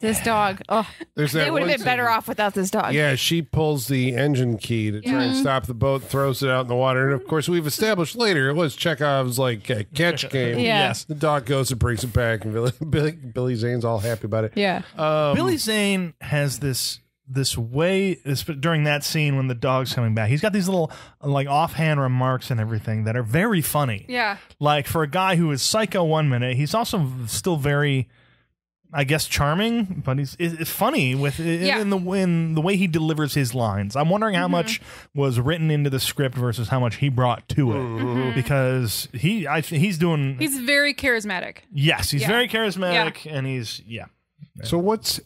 This dog. Oh, There's that they would have one been better scene- off without this dog. Yeah, she pulls the engine key to try and stop the boat, throws it out in the water, and of course we've established later it was Chekhov's like uh, catch [LAUGHS] game. Yeah. Yes. The dog goes and brings it back, and Billy, [LAUGHS] Billy, Billy Zane's all happy about it. yeah. Um, Billy Zane has this this way this, during that scene when the dog's coming back. He's got these little like offhand remarks and everything that are very funny. Yeah. Like for a guy who is psycho one minute, he's also still very. I guess charming, but he's it- it's funny with in, Yeah. in the in the way he delivers his lines. I'm wondering how mm-hmm. much was written into the script versus how much he brought to it, mm-hmm. because he I th- he's doing He's very charismatic. yes he's Yeah. very charismatic and he's yeah So what's?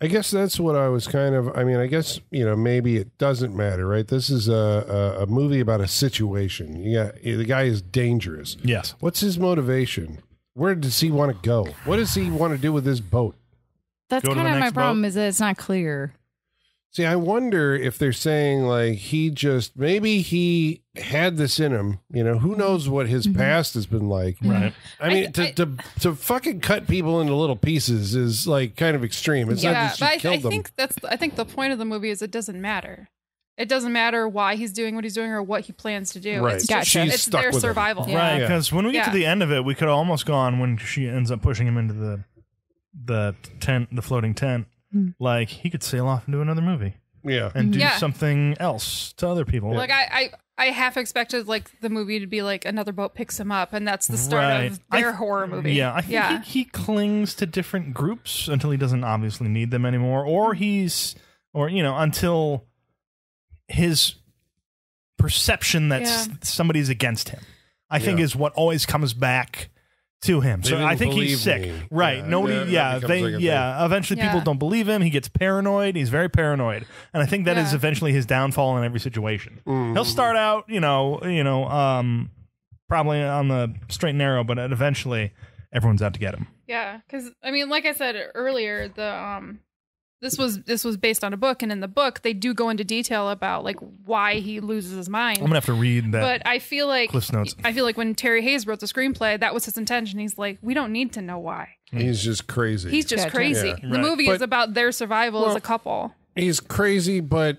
I guess that's what I was kind of. I mean, I guess you know maybe it doesn't matter, right? This is a a, a movie about a situation. Yeah, the guy is dangerous. yes What's his motivation? Where does he want to go? What does he want to do with this boat? That's Go to the kind of my next problem boat. is that it's not clear. See, I wonder if they're saying like he just maybe he had this in him. You know, who knows what his mm-hmm. past has been like. Mm-hmm. right I mean, I- to, I- to to fucking cut people into little pieces is like kind of extreme. It's not yeah, just but you I, killed I them. think that's I think the point of the movie is it doesn't matter. It doesn't matter why he's doing what he's doing or what he plans to do. Right. It's Gotcha. She's it's stuck their with him. survival. Yeah. Right, Yeah. because when we get to the end of it, we could have almost gone when she ends up pushing him into the the tent, the floating tent. Hmm. Like he could sail off and do another movie yeah. and do Yeah. something else to other people. Like I, I, I half expected like the movie to be like another boat picks him up, and that's the start Right. of I their th- horror movie. yeah, I think yeah. He, he clings to different groups until he doesn't obviously need them anymore, or he's, or you know, until his perception that Yeah. somebody's against him. I think is what always comes back to him. They so I think he's sick. me. Right. Yeah, Nobody that- that yeah, they like a yeah, eventually people don't believe him. He gets paranoid. He's very paranoid. And I think that is Yeah. eventually his downfall in every situation. Mm-hmm. He'll start out, you know, you know, um probably on the straight and narrow, but eventually everyone's out to get him. Yeah, because I mean, like I said earlier, the um, this was this was based on a book, and in the book they do go into detail about like why he loses his mind. I'm gonna have to read that. but I feel like Cliff's Notes. I feel like when Terry Hayes wrote the screenplay, that was his intention. He's like, we don't need to know why. He's mm. just crazy. He's just Gotcha. crazy. Yeah. The Right. movie But- is about their survival as a couple. he's crazy, but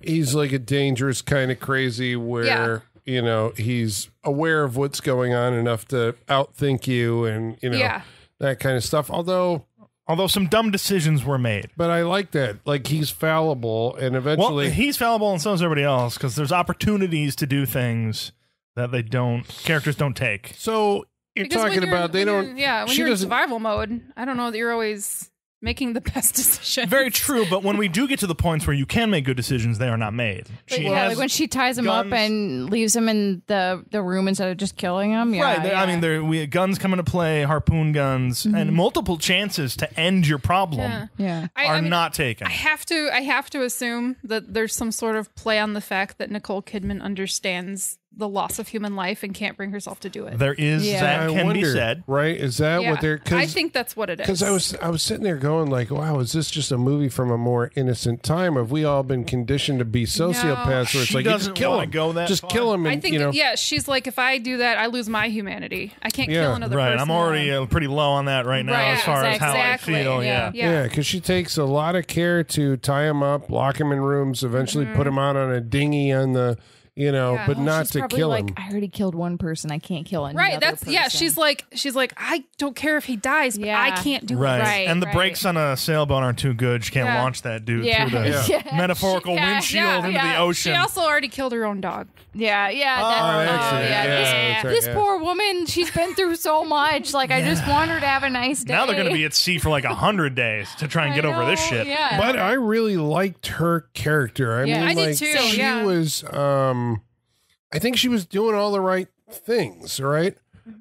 he's like a dangerous kind of crazy where Yeah. you know he's aware of what's going on enough to outthink you and you know Yeah. that kind of stuff. Although, Although some dumb decisions were made. but I like that. Like he's fallible, and eventually Well, eventually, he's fallible and so is everybody else because there's opportunities to do things that they don't characters don't take. so you're Because talking you're- about they when you're- don't. Yeah, when she you're in survival mode, I don't know that you're always making the [LAUGHS] best decision. Very true, but when we do get to the points where you can make good decisions, they are not made. She yeah, has like when she ties him up and leaves him in the, the room instead of just killing him. Yeah, right. there- I mean, there we guns come into play, harpoon guns, and mm-hmm. multiple chances to end your problem Yeah. yeah. I, are I mean, not taken. I have to I have to assume that there's some sort of play on the fact that Nicole Kidman understands the loss of human life and can't bring herself to do it. There is Yeah. that I can wonder, be said. right? Is that yeah, what they're? I think that's what it is. because I was I was sitting there going like, wow, is this just a movie from a more innocent time? Have we all been conditioned to be sociopaths? Where it's She like you doesn't just kill wanna him, go that just far. kill him, and I think you know, yeah, she's like if I do that, I lose my humanity. I can't Yeah. kill another person. Right. person. I'm already uh, pretty low on that right now Right, as far as how I feel. yeah. Yeah. Yeah, because she takes a lot of care to tie him up, lock him in rooms, eventually put him out on a dinghy on the, you know, Yeah. but Well, not to kill like, him. I already killed one person. I can't kill another Right, that's yeah. She's like she's like I don't care if he dies, but I can't do Right. it. Right, and the right. brakes on a sailboat aren't too good. She can't Yeah. launch that dude Yeah. through the [LAUGHS] Yeah. [LAUGHS] metaphorical Yeah, windshield yeah, into yeah. the ocean. She also already killed her own dog. yeah, yeah. Oh, That, Oh, accident. yeah, Yeah, this, that's this poor woman, she's been through so much. Like, I just want her to have a nice day. now they're going to be at sea for like a hundred days to try and I get over this shit. But I really liked her character. I mean, like she was. um I think she was doing all the right things, right?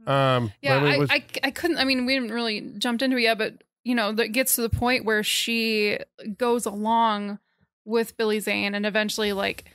Um, Yeah, I I, was- I, I couldn't. I mean, we haven't really jumped into it yet, but you know, that gets to the point where she goes along with Billy Zane and eventually like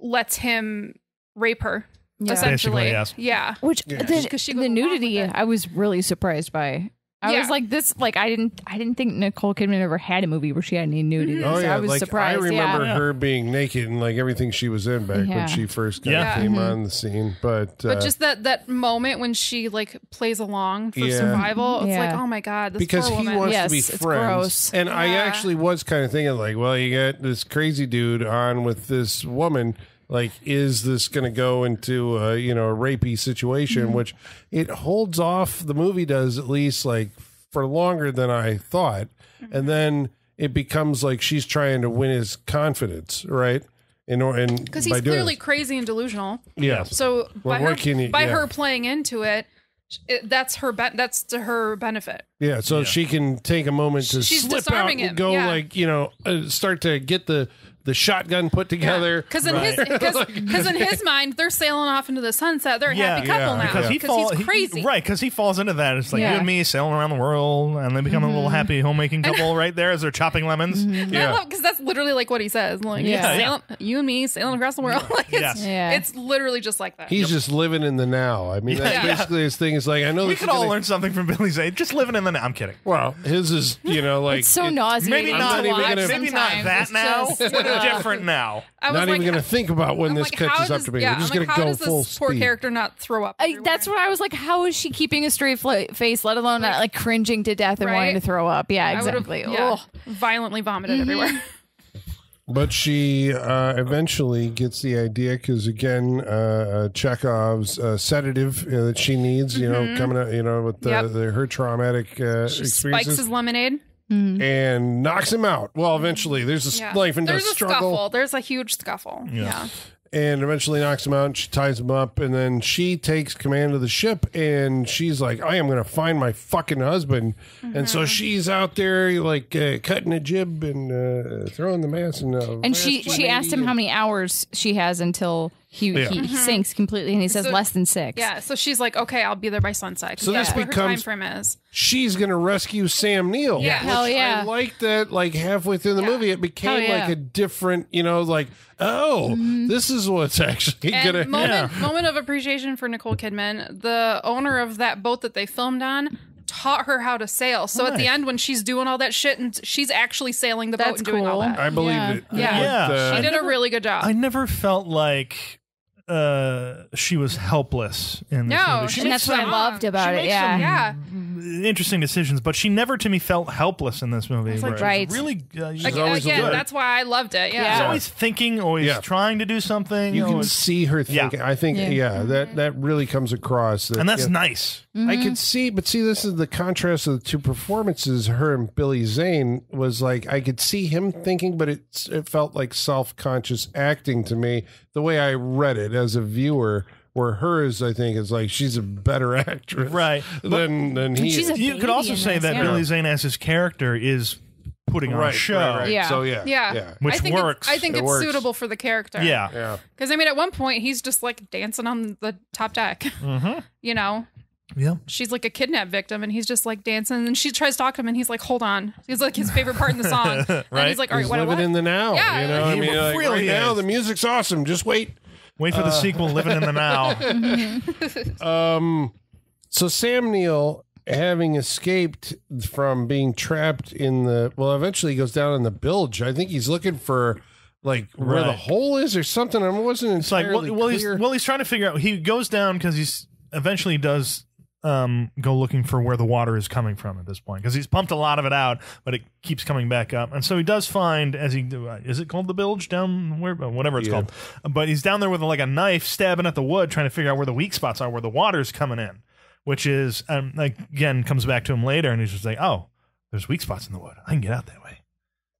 lets him rape her. Yeah. Essentially, yes. yeah. Which Yeah. the, 'Cause she the nudity. I was really surprised by. I Yeah. was like, this, like, I didn't, I didn't think Nicole Kidman ever had a movie where she had any nudity. Oh so yeah, I was like surprised. I remember yeah. her being naked and like everything she was in back Yeah. when she first kind Yeah. of came Mhm. on the scene. But, uh, But just that that moment when she like plays along for Yeah. survival, it's Yeah. like, oh my god, this because poor he wants Yes, to be friends, gross. and I actually was kind of thinking like, well, you got this crazy dude on with this woman. Like, is this going to go into a, you know a rapey situation? Mm-hmm. Which it holds off. The movie does at least like for longer than I thought, Mm-hmm. and then it becomes like she's trying to win his confidence, right? In or and because he's doing clearly this. crazy and delusional. yeah. So Well, by, her, can you- by yeah. her playing into it, it that's her be- that's to her benefit. Yeah, so she can take a moment to She's slip out and him, go yeah. like you know uh, start to get the the shotgun put together. Because in his because [LAUGHS] in [LAUGHS] his mind, they're sailing off into the sunset. They're a Yeah. happy couple Yeah, now Because he falls, he's crazy. right? Because he falls into that. It's like Yeah. you and me sailing around the world, and they become a little Mm-hmm. happy homemaking couple [LAUGHS] right there as they're chopping lemons. Yeah. because that's literally like what he says. Like, Yeah. sailing, you and me sailing across the world. like, it's, Yes. Yeah. it's literally just like that. He's just living in the now. I mean, that's Yeah. basically his thing. Is like I know We this could is all gonna- learn something from Billy Zane. Just living in the now. I'm kidding. Well, his is you know like it's so it- nauseating. Maybe to not. not watch maybe not sometimes. that It's now. just, but different now. I was Not like, even going to think about when I'm this like, how catches up does- to me. Yeah, We're just I'm going like, to go does this full poor speed. character not throw up? I, everywhere? that's what I was like. How is she keeping a straight fl- face, let alone not like cringing to death and Right? wanting to throw up? Yeah, I would've, exactly. yeah, Ugh. violently vomited Mm-hmm. everywhere. [LAUGHS] But she uh, eventually gets the idea because again, uh, uh, Chekhov's uh, sedative uh, that she needs, you know, coming out, you know, with the, Mm-hmm. Yep. the her traumatic uh, She spikes experiences, his lemonade. And knocks him out. Well, eventually, there's a Yeah. knife and There's a struggle. scuffle. There's a huge scuffle. Yeah. and eventually knocks him out. And she ties him up, and then she takes command of the ship, and she's like, "I am going to find my fucking husband." And Mm-hmm. so she's out there like uh, cutting a jib and uh, throwing the mast. And, uh, And she she asked him how many hours she has until he Yeah. he sinks completely, and he says So- less than six. Yeah. So she's like, okay, I'll be there by sunset. 'cause So that's this what becomes- her time frame is. she's going to rescue Sam Neill. Yeah. which Hell yeah. I like that. Like halfway through the Yeah. movie, it became yeah. like a different, you know, like oh, this is what's actually And going to. moment, [LAUGHS] moment of appreciation for Nicole Kidman. The owner of that boat that they filmed on taught her how to sail. So at the end, when she's doing all that shit and she's actually sailing the boat That's and doing all that. I believe Yeah. it. Yeah. Yeah. But, uh, She did a really good job. I never felt like uh, she was helpless in this No, movie. She she- and makes that's what I loved about she it. makes Yeah. yeah. interesting decisions, but she never to me felt helpless in this movie. It's like- Right. Really, uh, she's Ag- always Again, good. that's why I loved it. Yeah. Yeah. She's always thinking, always Yeah. trying to do something. you can see her Yeah. thinking. I think, yeah, Yeah. that that really comes across. That, and that's yeah, nice. I could see, but see, this is the contrast of the two performances. Her and Billy Zane was like I could see him thinking, but it it felt like self conscious acting to me. The way I read it as a viewer, where hers, I think, is like she's a better [LAUGHS] actress, Right. Than than he. She's is. you could also say this, that yeah. Billy Zane as his character is putting on right, a show. right, right. Yeah. So yeah, Yeah. yeah, Which I think works. It's, I think It it's works. suitable for the character. Yeah. yeah. Because I mean, at one point, he's just like dancing on the top deck. Mm-hmm. You know, Yeah. she's like a kidnap victim, and he's just like dancing. And she tries to talk to him, and he's like, "Hold on." He's like his favorite part in the song. [LAUGHS] And Right. he's like, "All right, He's what?" living what? in the now. Yeah, you know, I mean, like, really right now the music's awesome. Just wait. Wait for the sequel. Living in the now. [LAUGHS] Um, so Sam Neill, having escaped from being trapped in the, well, eventually he goes down in the bilge. I think he's looking for like where the hole is or something. I wasn't It's like entirely well, well, he's clear. well, he's trying to figure out. He goes down because he's eventually does um, go looking for where the water is coming from at this point because he's pumped a lot of it out, but it keeps coming back up, and so he does find as he uh, is it called the bilge down where uh, whatever it's Yeah. called, but he's down there with like a knife stabbing at the wood trying to figure out where the weak spots are where the water's coming in, which is um, like again comes back to him later, and he's just like, oh, there's weak spots in the wood, I can get out that way,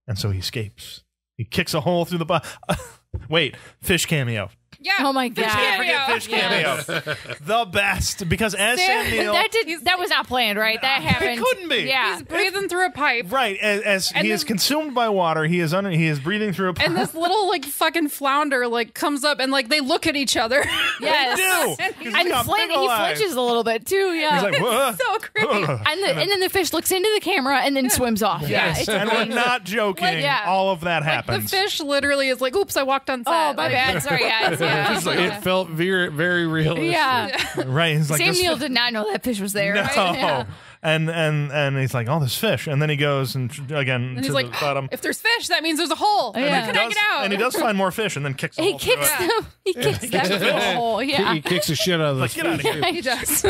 and so he escapes. He kicks a hole through the bottom. [LAUGHS] Wait, fish cameo. Yeah. Oh my Fish God. cameo. Forget fish cameo. [LAUGHS] the best because as Sam Neill, that did that was not planned, right? That happened. couldn't be. Yeah. He's breathing through a pipe. right as, as And he is then- consumed by water, he is under, he is breathing through a pipe. And this little like fucking flounder like comes up and like they look at each other. [LAUGHS] Yes. do. [LAUGHS] He's he's And got Flynn, big he eyes. flinches a little bit too. Yeah. He's like, "Whoa." so creepy. and, the, and then the fish looks into the camera and then swims off. Yeah. Yes, It's and we're not joking. Like, yeah. All of that happens. The happens. fish literally is like, "Oops, I walked on oh, set." Oh, my Like, bad. Sorry, guys. Yeah. It's like- it felt very, very realistic. yeah. [LAUGHS] right? He's like, Sam this Neill fi- did not know that fish was there. No. right? [LAUGHS] Yeah. And and and he's like, oh, there's fish. And then he goes and again And to he's the like, oh, bottom. "If there's fish, that means there's a hole. Yeah. And can he I does- get out?" And he does find more fish and then kicks. a He hole through kicks them. [LAUGHS] He kicks them through the hole. Yeah. He kicks the shit out of this. Like, get out of here. He does.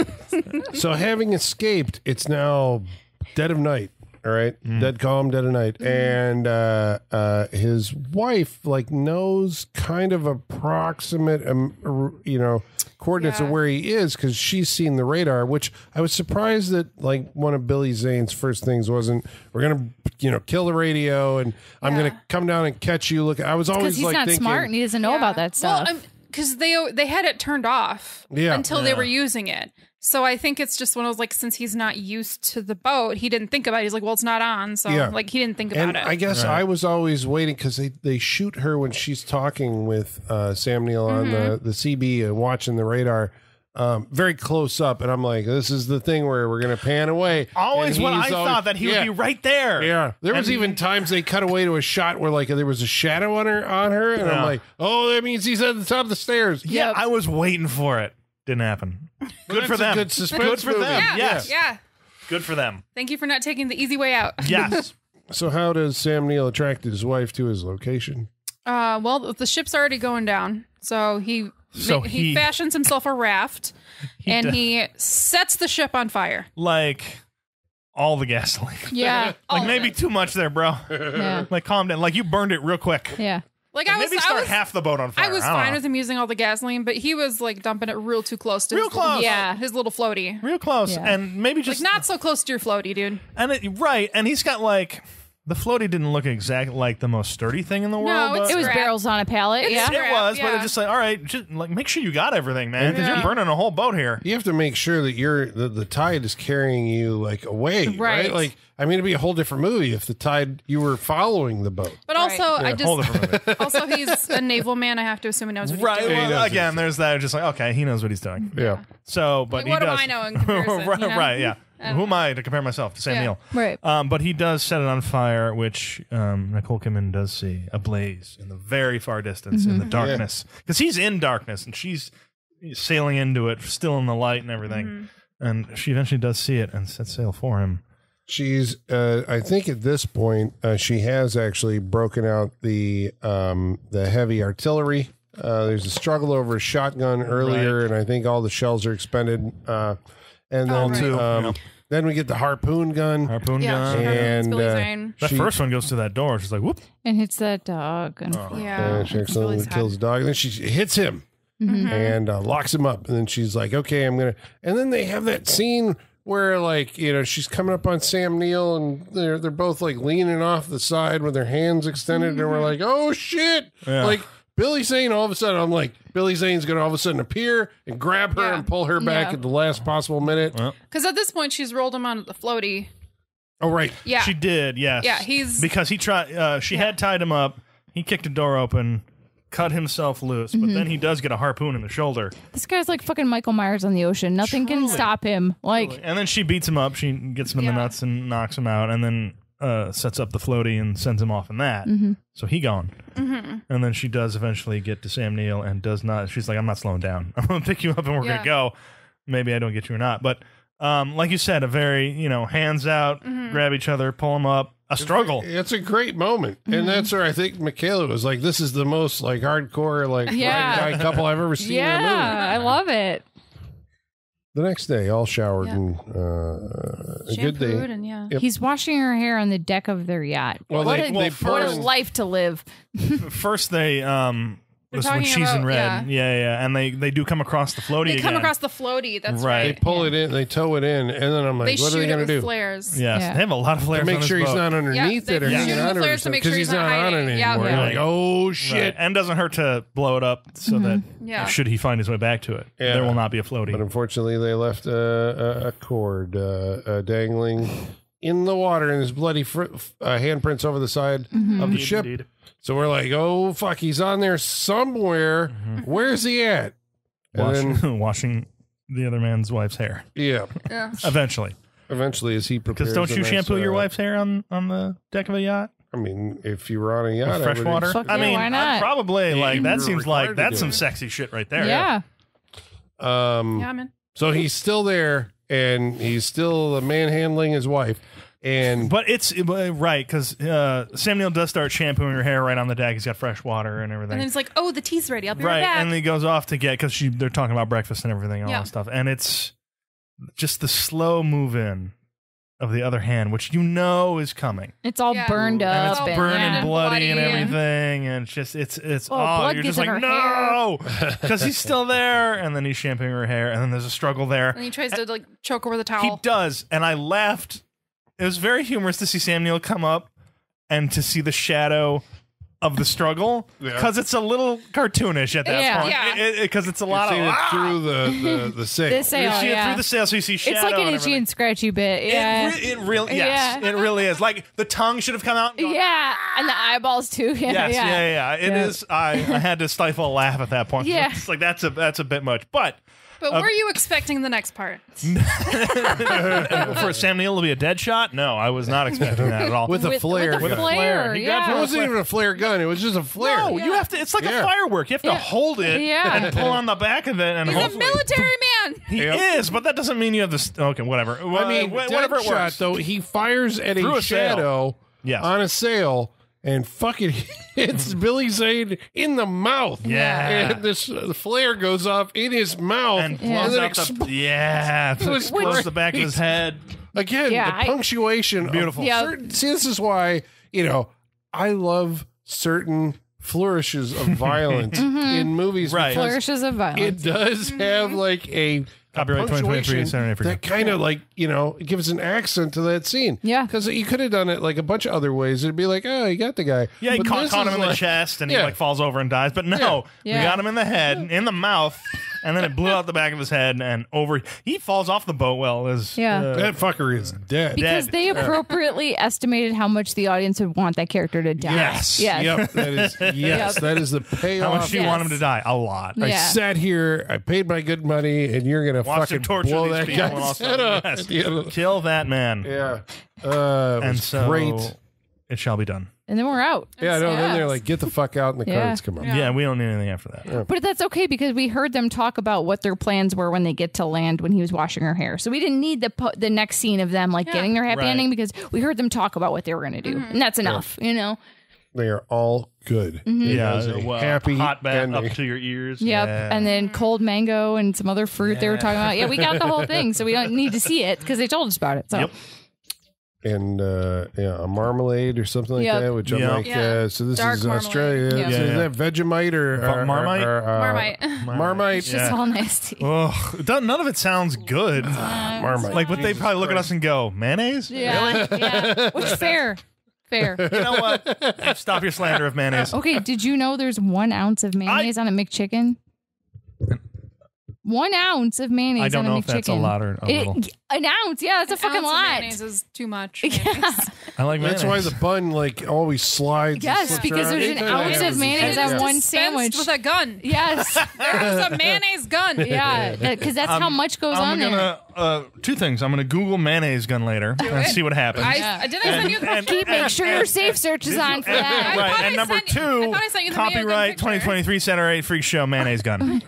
So having escaped, it's now dead of night. All right, Mm. dead calm, dead of night, and uh, uh, his wife like knows kind of approximate, um, you know, coordinates of where he is because she's seen the radar. Which I was surprised that like one of Billy Zane's first things wasn't we're gonna you know kill the radio and I'm gonna come down and catch you. Look, I was always he's like not thinking, smart and he doesn't know about that stuff. Well, because they they had it turned off Yeah. until they were using it. So I think it's just one of those like since he's not used to the boat, he didn't think about it. He's like, well, it's not on, so Yeah. like he didn't think about And it. I guess I was always waiting because they, they shoot her when she's talking with uh, Sam Neill on the, Mm-hmm. the CB and watching the radar um, very close up. And I'm like, this is the thing where we're going to pan away. Always And what I always- thought that he yeah, would be right there. Yeah, there was And- even times they cut away to a shot where like there was a shadow on her on her, and I'm like, oh, that means he's at the top of the stairs. Yeah, Yep. I was waiting for it. Didn't happen. Good for them. good suspense Good for movie. them. yeah, yes. yeah. Good for them. Thank you for not taking the easy way out. Yes. [LAUGHS] So how does Sam Neill attract his wife to his location? Uh, well, the ship's already going down, so he So ma- he- fashions himself a raft [LAUGHS] and does. he sets the ship on fire. like all the gasoline. yeah. [LAUGHS] Like maybe too much there, bro. Yeah. Like calm down. Like you burned it real quick. Yeah. Like I was, maybe I was, half the boat on fire. I was don't fine know. with him using all the gasoline, but he was like dumping it real too close to Real his little- close. Yeah. his little floaty. real close, Yeah. and maybe Like just not so close to your floaty, dude. And it, right, and he's got like the floaty didn't look exactly like the most sturdy thing in the world. it's but It was Scrap. barrels on a pallet. It's yeah. scrap. it was, but it's just like all right, just like make sure you got everything, man, because Yeah. you're burning a whole boat here. You have to make sure that you're the, the tide is carrying you like away, right? Right. Like I mean, it'd be a whole different movie if the tide you were following the boat. But Right. also, I Yeah, hold just for a [LAUGHS] also he's a naval man. I have to assume he knows what he's right. doing. he Well, does again, there's that. Just like okay, he knows what he's doing. Yeah. So, but Like, he what do does. I know in [LAUGHS] comparison, right, you know? right, yeah. Who am I to compare myself to Sam Yeah. Neill? Right. Um, but he does set it on fire, which um, Nicole Kidman does see a blaze in the very far distance in the darkness because he's in darkness and she's sailing into it, still in the light and everything. And she eventually does see it and sets sail for him. She's, uh, I think at this point, uh, she has actually broken out the um, the heavy artillery. Uh, there's a struggle over a shotgun earlier, and I think all the shells are expended. Uh, and Oh, then, right. Two, um, yeah. then we get the harpoon gun. Harpoon Yeah, gun. sure. It's And, Billy uh, Zane. That She- first one goes to that door. She's like, whoop. And hits that dog. And Yeah, and she it's accidentally really sad. kills the dog. And then she hits him Mm-hmm. and uh, locks him up. And then she's like, "Okay, I'm gonna." And then they have that scene where, like, you know, she's coming up on Sam Neill, and they're they're both like leaning off the side with their hands extended, and we're Mm-hmm. like, "Oh shit!" Yeah. Like Billy Zane. All of a sudden, I'm like, Billy Zane's gonna all of a sudden appear and grab her Yeah. and pull her back Yeah. at the last possible minute. Well, Because at this point, she's rolled him onto the floaty. Oh right, Yeah, She did, yes. Yeah, he's- because he tried. Uh, she had tied him up. He kicked a door open, cut himself loose, but then he does get a harpoon in the shoulder. this guy's like fucking Michael Myers on the ocean. Nothing can Truly. stop him. Like, And then she beats him up. She gets him in the nuts and knocks him out. And then uh, sets up the floaty and sends him off in that. So he gone. And then she does eventually get to Sam Neill and does not. She's like, I'm not slowing down. [LAUGHS] I'm gonna pick you up and we're Yeah. gonna go. Maybe I don't get you or not, but. Um, like you said, a very you know hands out, grab each other, pull them up, a struggle. It's a great moment, and that's where I think Michaela was like, "This is the most like hardcore like Yeah. guy couple I've ever seen in a movie." Yeah, I love it. The next day, all showered Yeah. and uh, a good day. and yeah. Yep. He's washing her hair on the deck of their yacht. Well, what they- a, they what a life to live. [LAUGHS] First, they um, They're this is when talking she's in red, yeah. yeah. yeah, and they they do come across the floaty They again. come across the floaty. That's Right. They right. pull it in, they tow it in, and then I'm like, They "What are they going to do?" flares. Yes, Yeah. they have a lot of flares. To make on sure he's boat. not underneath Yeah, it or they hanging shoot the on flares to make because sure he's he's not not on it hiding. Yeah. anymore. Yeah. You're like, "Oh shit!" Right. And doesn't hurt to blow it up so that Yeah. should he find his way back to it, there will not be a floaty. But unfortunately, they left a, a, a cord uh, uh, dangling in the water, and his bloody fr- uh, handprints over the side of the ship. Indeed. So we're like, "Oh fuck, he's on there somewhere. Where's he at?" Washing, then, [LAUGHS] washing the other man's wife's hair. yeah, Yeah. Eventually, eventually, as he prepares, because don't a you nice, shampoo your uh, wife's hair on on the deck of a yacht? I mean, if you were on a yacht, I Fresh would water. Fuck I yeah, mean, why not? I'd probably like that You're seems like that's some it. sexy shit right there. Yeah. Um, Yeah, man. So he's still there, and he's still manhandling his wife, and But it's uh, right because uh, Sam Neill does start shampooing her hair right on the deck. He's got fresh water and everything. And then it's like, oh, the tea's ready. I'll be right, right, back. and then he goes off to get because they're talking about breakfast and everything and all Yeah. that stuff, and it's just the slow move in of the other hand, which you know is coming, It's all Yeah. burned up. and it's all burning yeah. and bloody and bloody and- everything, and it's just it's it's Oh, blood you're gets just in like her no because [LAUGHS] [LAUGHS] he's still there, and then he's shampooing her hair, and then there's a struggle there. and he tries to like choke her with a towel. He does, and I laughed. It was very humorous to see Sam Neill come up and to see the shadow of the struggle Yeah. because it's a little cartoonish at that Yeah. point. Yeah. Because it's a you're lot of it ah! through the the, the [LAUGHS] sail. The You sail, see it yeah. through the sail, so you see shadow. it's like an itchy everything. and scratchy bit. Yeah. It, re- it really, yes, Yeah. it really is. Like the tongue should have come out. And gone, yeah. And the eyeballs too. Yeah. Yes, yeah, yeah. yeah, yeah. It Yeah. is. I, I had to stifle a laugh at that point. [LAUGHS] Yeah. it's like that's a that's a bit much. But but were you expecting the next part? [LAUGHS] for Sam Neill to be a dead shot, no, I was not expecting that at all. with a With- flare. With a gun. flare. He yeah. got It wasn't even a flare gun. It was just a flare. No, you have to. It's like Yeah. a firework. You have to Yeah. hold it Yeah. and pull on the back of it, and He's a hopefully military man. he Yep. is. But that doesn't mean you have this. Okay, whatever. I mean, Wha- whatever it Deadshot, works. though, he fires at Through a, a sail. shadow Yes. on a sail and fucking [LAUGHS] hits Billy Zane in the mouth. Yeah. And this uh, flare goes off in his mouth. and and blows then out the yeah, [LAUGHS] It was blows the back of his head. Again, Yeah, the I- punctuation. Beautiful. Yeah. certain- see, this is why, you know, I love certain flourishes of [LAUGHS] violence in movies. Right. Flourishes of violence. It does have like a Copyright 2023 Saturday for you. that kind of like you know it gives an accent to that scene. Yeah. because you could have done it like a bunch of other ways. It'd be like, oh, you got the guy. Yeah, he But caught, this caught him is in the like- chest, and Yeah. he like falls over and dies. But no, Yeah. we got him in the head, in the mouth, and then it blew out the back of his head and over. He falls off the boat. Well, is Yeah. uh, That fucker is dead. because dead. they appropriately estimated how much the audience would want that character to die. Yes. Yes. Yep, that is [LAUGHS] yes, that is the payoff. how much do you Yes. want him to die? A lot. I Yeah. sat here, I paid my good money, and you're gonna Watch fucking him torture blow these that people and guy's also- head off. yes. at the end of the- Kill that man. Yeah, uh, it and was so great. It shall be done. And then we're out. Yeah, no. Then they're like, get the fuck out, and the [LAUGHS] Yeah. cards come up. Yeah. we don't need anything after that. But that's okay because we heard them talk about what their plans were when they get to land when he was washing her hair. So we didn't need the po- the next scene of them like getting their happy Right. ending because we heard them talk about what they were going to do, and that's enough, you know. They are all good. Mm-hmm. It Yeah, has a well, happy hot bath ending. up to your ears. Yep. Yeah. And then cold mango and some other fruit they were talking about. Yeah, we got the whole thing, so we don't need to see it because they told us about it. So Yep. And uh, yeah, a marmalade or something like Yep. that. Which I'm Yeah. like, Yeah. uh, so this Dark is marmalade. Australia. Yeah. So Yeah, is yeah. that Vegemite or, Va- or- Marmite? or, uh, [LAUGHS] Marmite. Marmite. it's just Yeah. all nasty. Ugh, it doesn't- none of it sounds good. Marmite. like, but they probably look at us and go, mayonnaise? Yeah, yeah. [LAUGHS] Which fair, fair. You know what? Stop your slander of mayonnaise. Okay, did you know there's one ounce of mayonnaise on a McChicken? One ounce of mayonnaise I don't on know a if that's a lot or a It- little. An ounce, yeah, that's a fucking Ounce of lot. mayonnaise is too much. [LAUGHS] Yeah. [LAUGHS] I like mayonnaise. That's why the bun like always slides. Yes, slips because around. there's an Anytime that ounce of happens, mayonnaise on one Dispensed sandwich. with a gun. Yes, [LAUGHS] There's a mayonnaise gun. yeah, because that's how um, much goes I'm on gonna there. Uh, two things. I'm going to Google mayonnaise gun later and see what happens. I, Yeah. Did I send you the And- Keep make sure your safe search is on for that. right, thought I and number sent you- I two, thought I sent you the mayo gun copyright picture. 2023 Eight Freak Show mayonnaise gun.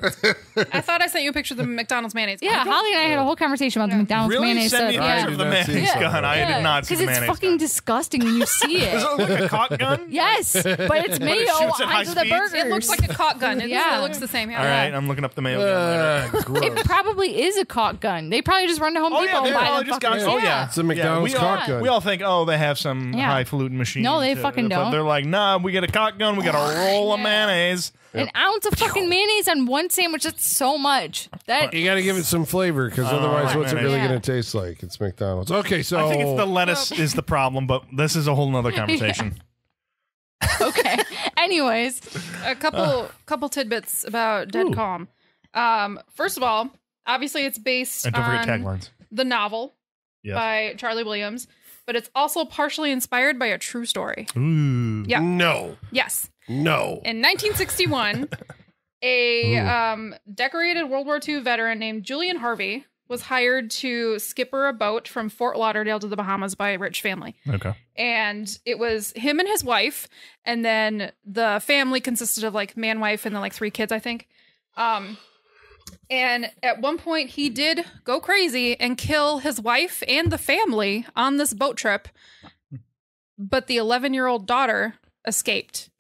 I thought I sent you a picture of the McDonald's mayonnaise. Yeah, Holly and I had a whole conversation about the McDonald's really? mayonnaise Send me a picture of the not see mayonnaise something gun. I did not see Because the it's mayonnaise fucking gun. disgusting when you see Does it. [LAUGHS] it look like a cock gun? yes, but it's [LAUGHS] mayo shoots at high onto the speeds? burgers. It looks like a caulk gun. It, Yeah. it looks the same. Yeah. All right, I'm looking up the mayo gun later. Uh, gross. It probably is a caulk gun. They probably just run to Home Oh, Depot yeah, and they buy probably them just got. fuckers. Oh, yeah. It's a McDonald's yeah, we all, cock gun. We all think, oh, they have some Yeah. highfalutin machine. No, they to- fucking but don't. They're like, nah, we get a cock gun, we got a roll of mayonnaise. An ounce of fucking mayonnaise on one sandwich. That's so much. That You got to give it some flavor because otherwise, right, what's it really Yeah. going to taste like? It's McDonald's. Okay, so I think it's the lettuce is the problem, but this is a whole nother [LAUGHS] conversation. [LAUGHS] okay. Anyways, a couple couple tidbits about Dead Calm. Um, first of all, obviously it's based And don't forget on taglines. the novel Yes. by Charlie Williams, but it's also partially inspired by a true story. Ooh. Yeah. no, Yes. no. In 1961, a um, decorated World War II veteran named Julian Harvey was hired to skipper a boat from Fort Lauderdale to the Bahamas by a rich family. Okay. And it was him and his wife, and then the family consisted of like man, wife, and then like three kids, I think. Um, and at one point, he did go crazy and kill his wife and the family on this boat trip. But the 11 year old daughter escaped.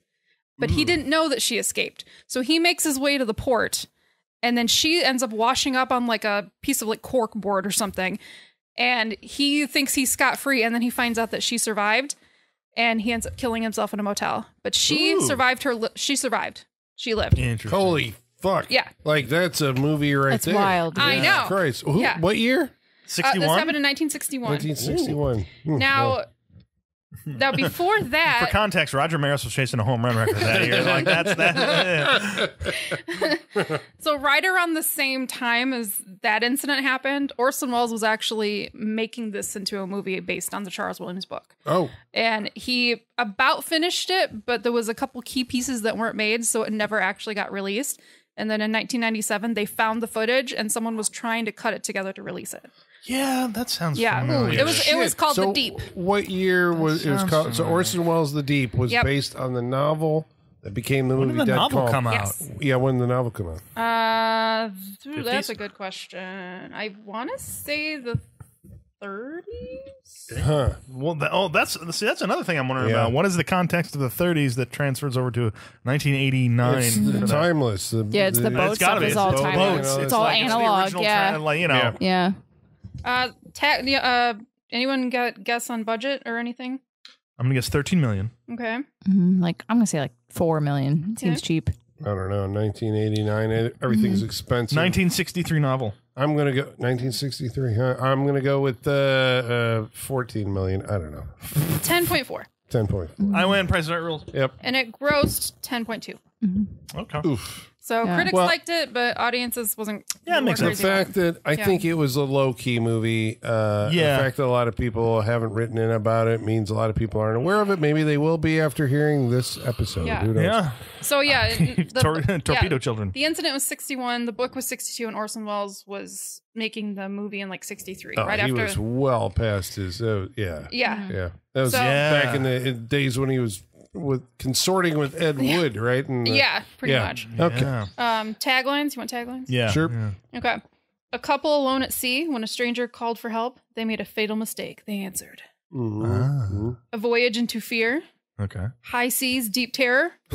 But he hmm. didn't know that she escaped. So he makes his way to the port. And then she ends up washing up on like a piece of like cork board or something. And he thinks he's scot free. And then he finds out that she survived. And he ends up killing himself in a motel. But she Ooh. survived her. Li- she survived. She lived. Holy fuck! Yeah. like that's a movie right that's there. wild. I dude. know. Christ, Who, Yeah. what year? Uh, this 61? happened in 1961. 1961. Hmm, Now, now before [LAUGHS] that, For that, context, Roger Maris was chasing a home run record that year. Like that's that. [LAUGHS] so right around the same time as that incident happened, Orson Welles was actually making this into a movie based on the Charles Williams book. Oh, And he about finished it, but there was a couple key pieces that weren't made, so it never actually got released. And then in 1997, they found the footage, and someone was trying to cut it together to release it. yeah, that sounds Yeah, familiar. it was it was called So The Deep. What year was it? Was sounds called so. Orson Welles' The Deep was Yep. based on the novel that became the When movie did the Dead novel Calm. come out? Yes. Yeah, when did the novel come out? Uh, that's a good question. I want to say the 30s. Huh? Well, th- oh, that's see, that's another thing I'm wondering Yeah. about. What is the context of the 30s that transfers over to 1989? It's for the that? timeless. The, Yeah, it's the boat It's gotta stuff be. is It's all boats. timeless. It's It's all like the analog. original Yeah. tra- like, you know. Yeah. Yeah. Uh, ta- yeah, uh, anyone got guess on budget or anything? I'm gonna guess 13 million. Okay. Mhm, Like I'm gonna say like four million. It seems cheap. I don't know. 1989. it- Everything's Mm-hmm. expensive. 1963 novel. I'm gonna go 1963. Huh? I'm gonna go with uh, uh, 14 million. I don't know. 10.4. 10.4. I win. Price is Right rules. Yep. And it grossed 10.2. Okay. Oof. So Yeah. critics Well- liked it, but audiences wasn't. Yeah, it makes The sense. crazy about it. fact that I Yeah. think it was a low key movie. Uh, Yeah. The fact that a lot of people haven't written in about it means a lot of people aren't aware of it. Maybe they will be after hearing this episode. Yeah. Who knows? Yeah. So yeah, [LAUGHS] it- the, Tor- yeah, torpedo children. The incident was 61. The book was 62, and Orson Welles was making the movie in like 63, Oh, right he after. was well past his. Uh, yeah. yeah. Yeah. That was So- back in the in days when he was with consorting with Ed Wood, right? And the- Yeah, pretty yeah. much. Okay. Yeah. Um, taglines. You want taglines? Yeah. Sure. Yeah. Okay. A couple alone at sea. When a stranger called for help, they made a fatal mistake. They answered. Mhm. Ah. A voyage into fear. Okay. High seas, deep terror. [LAUGHS]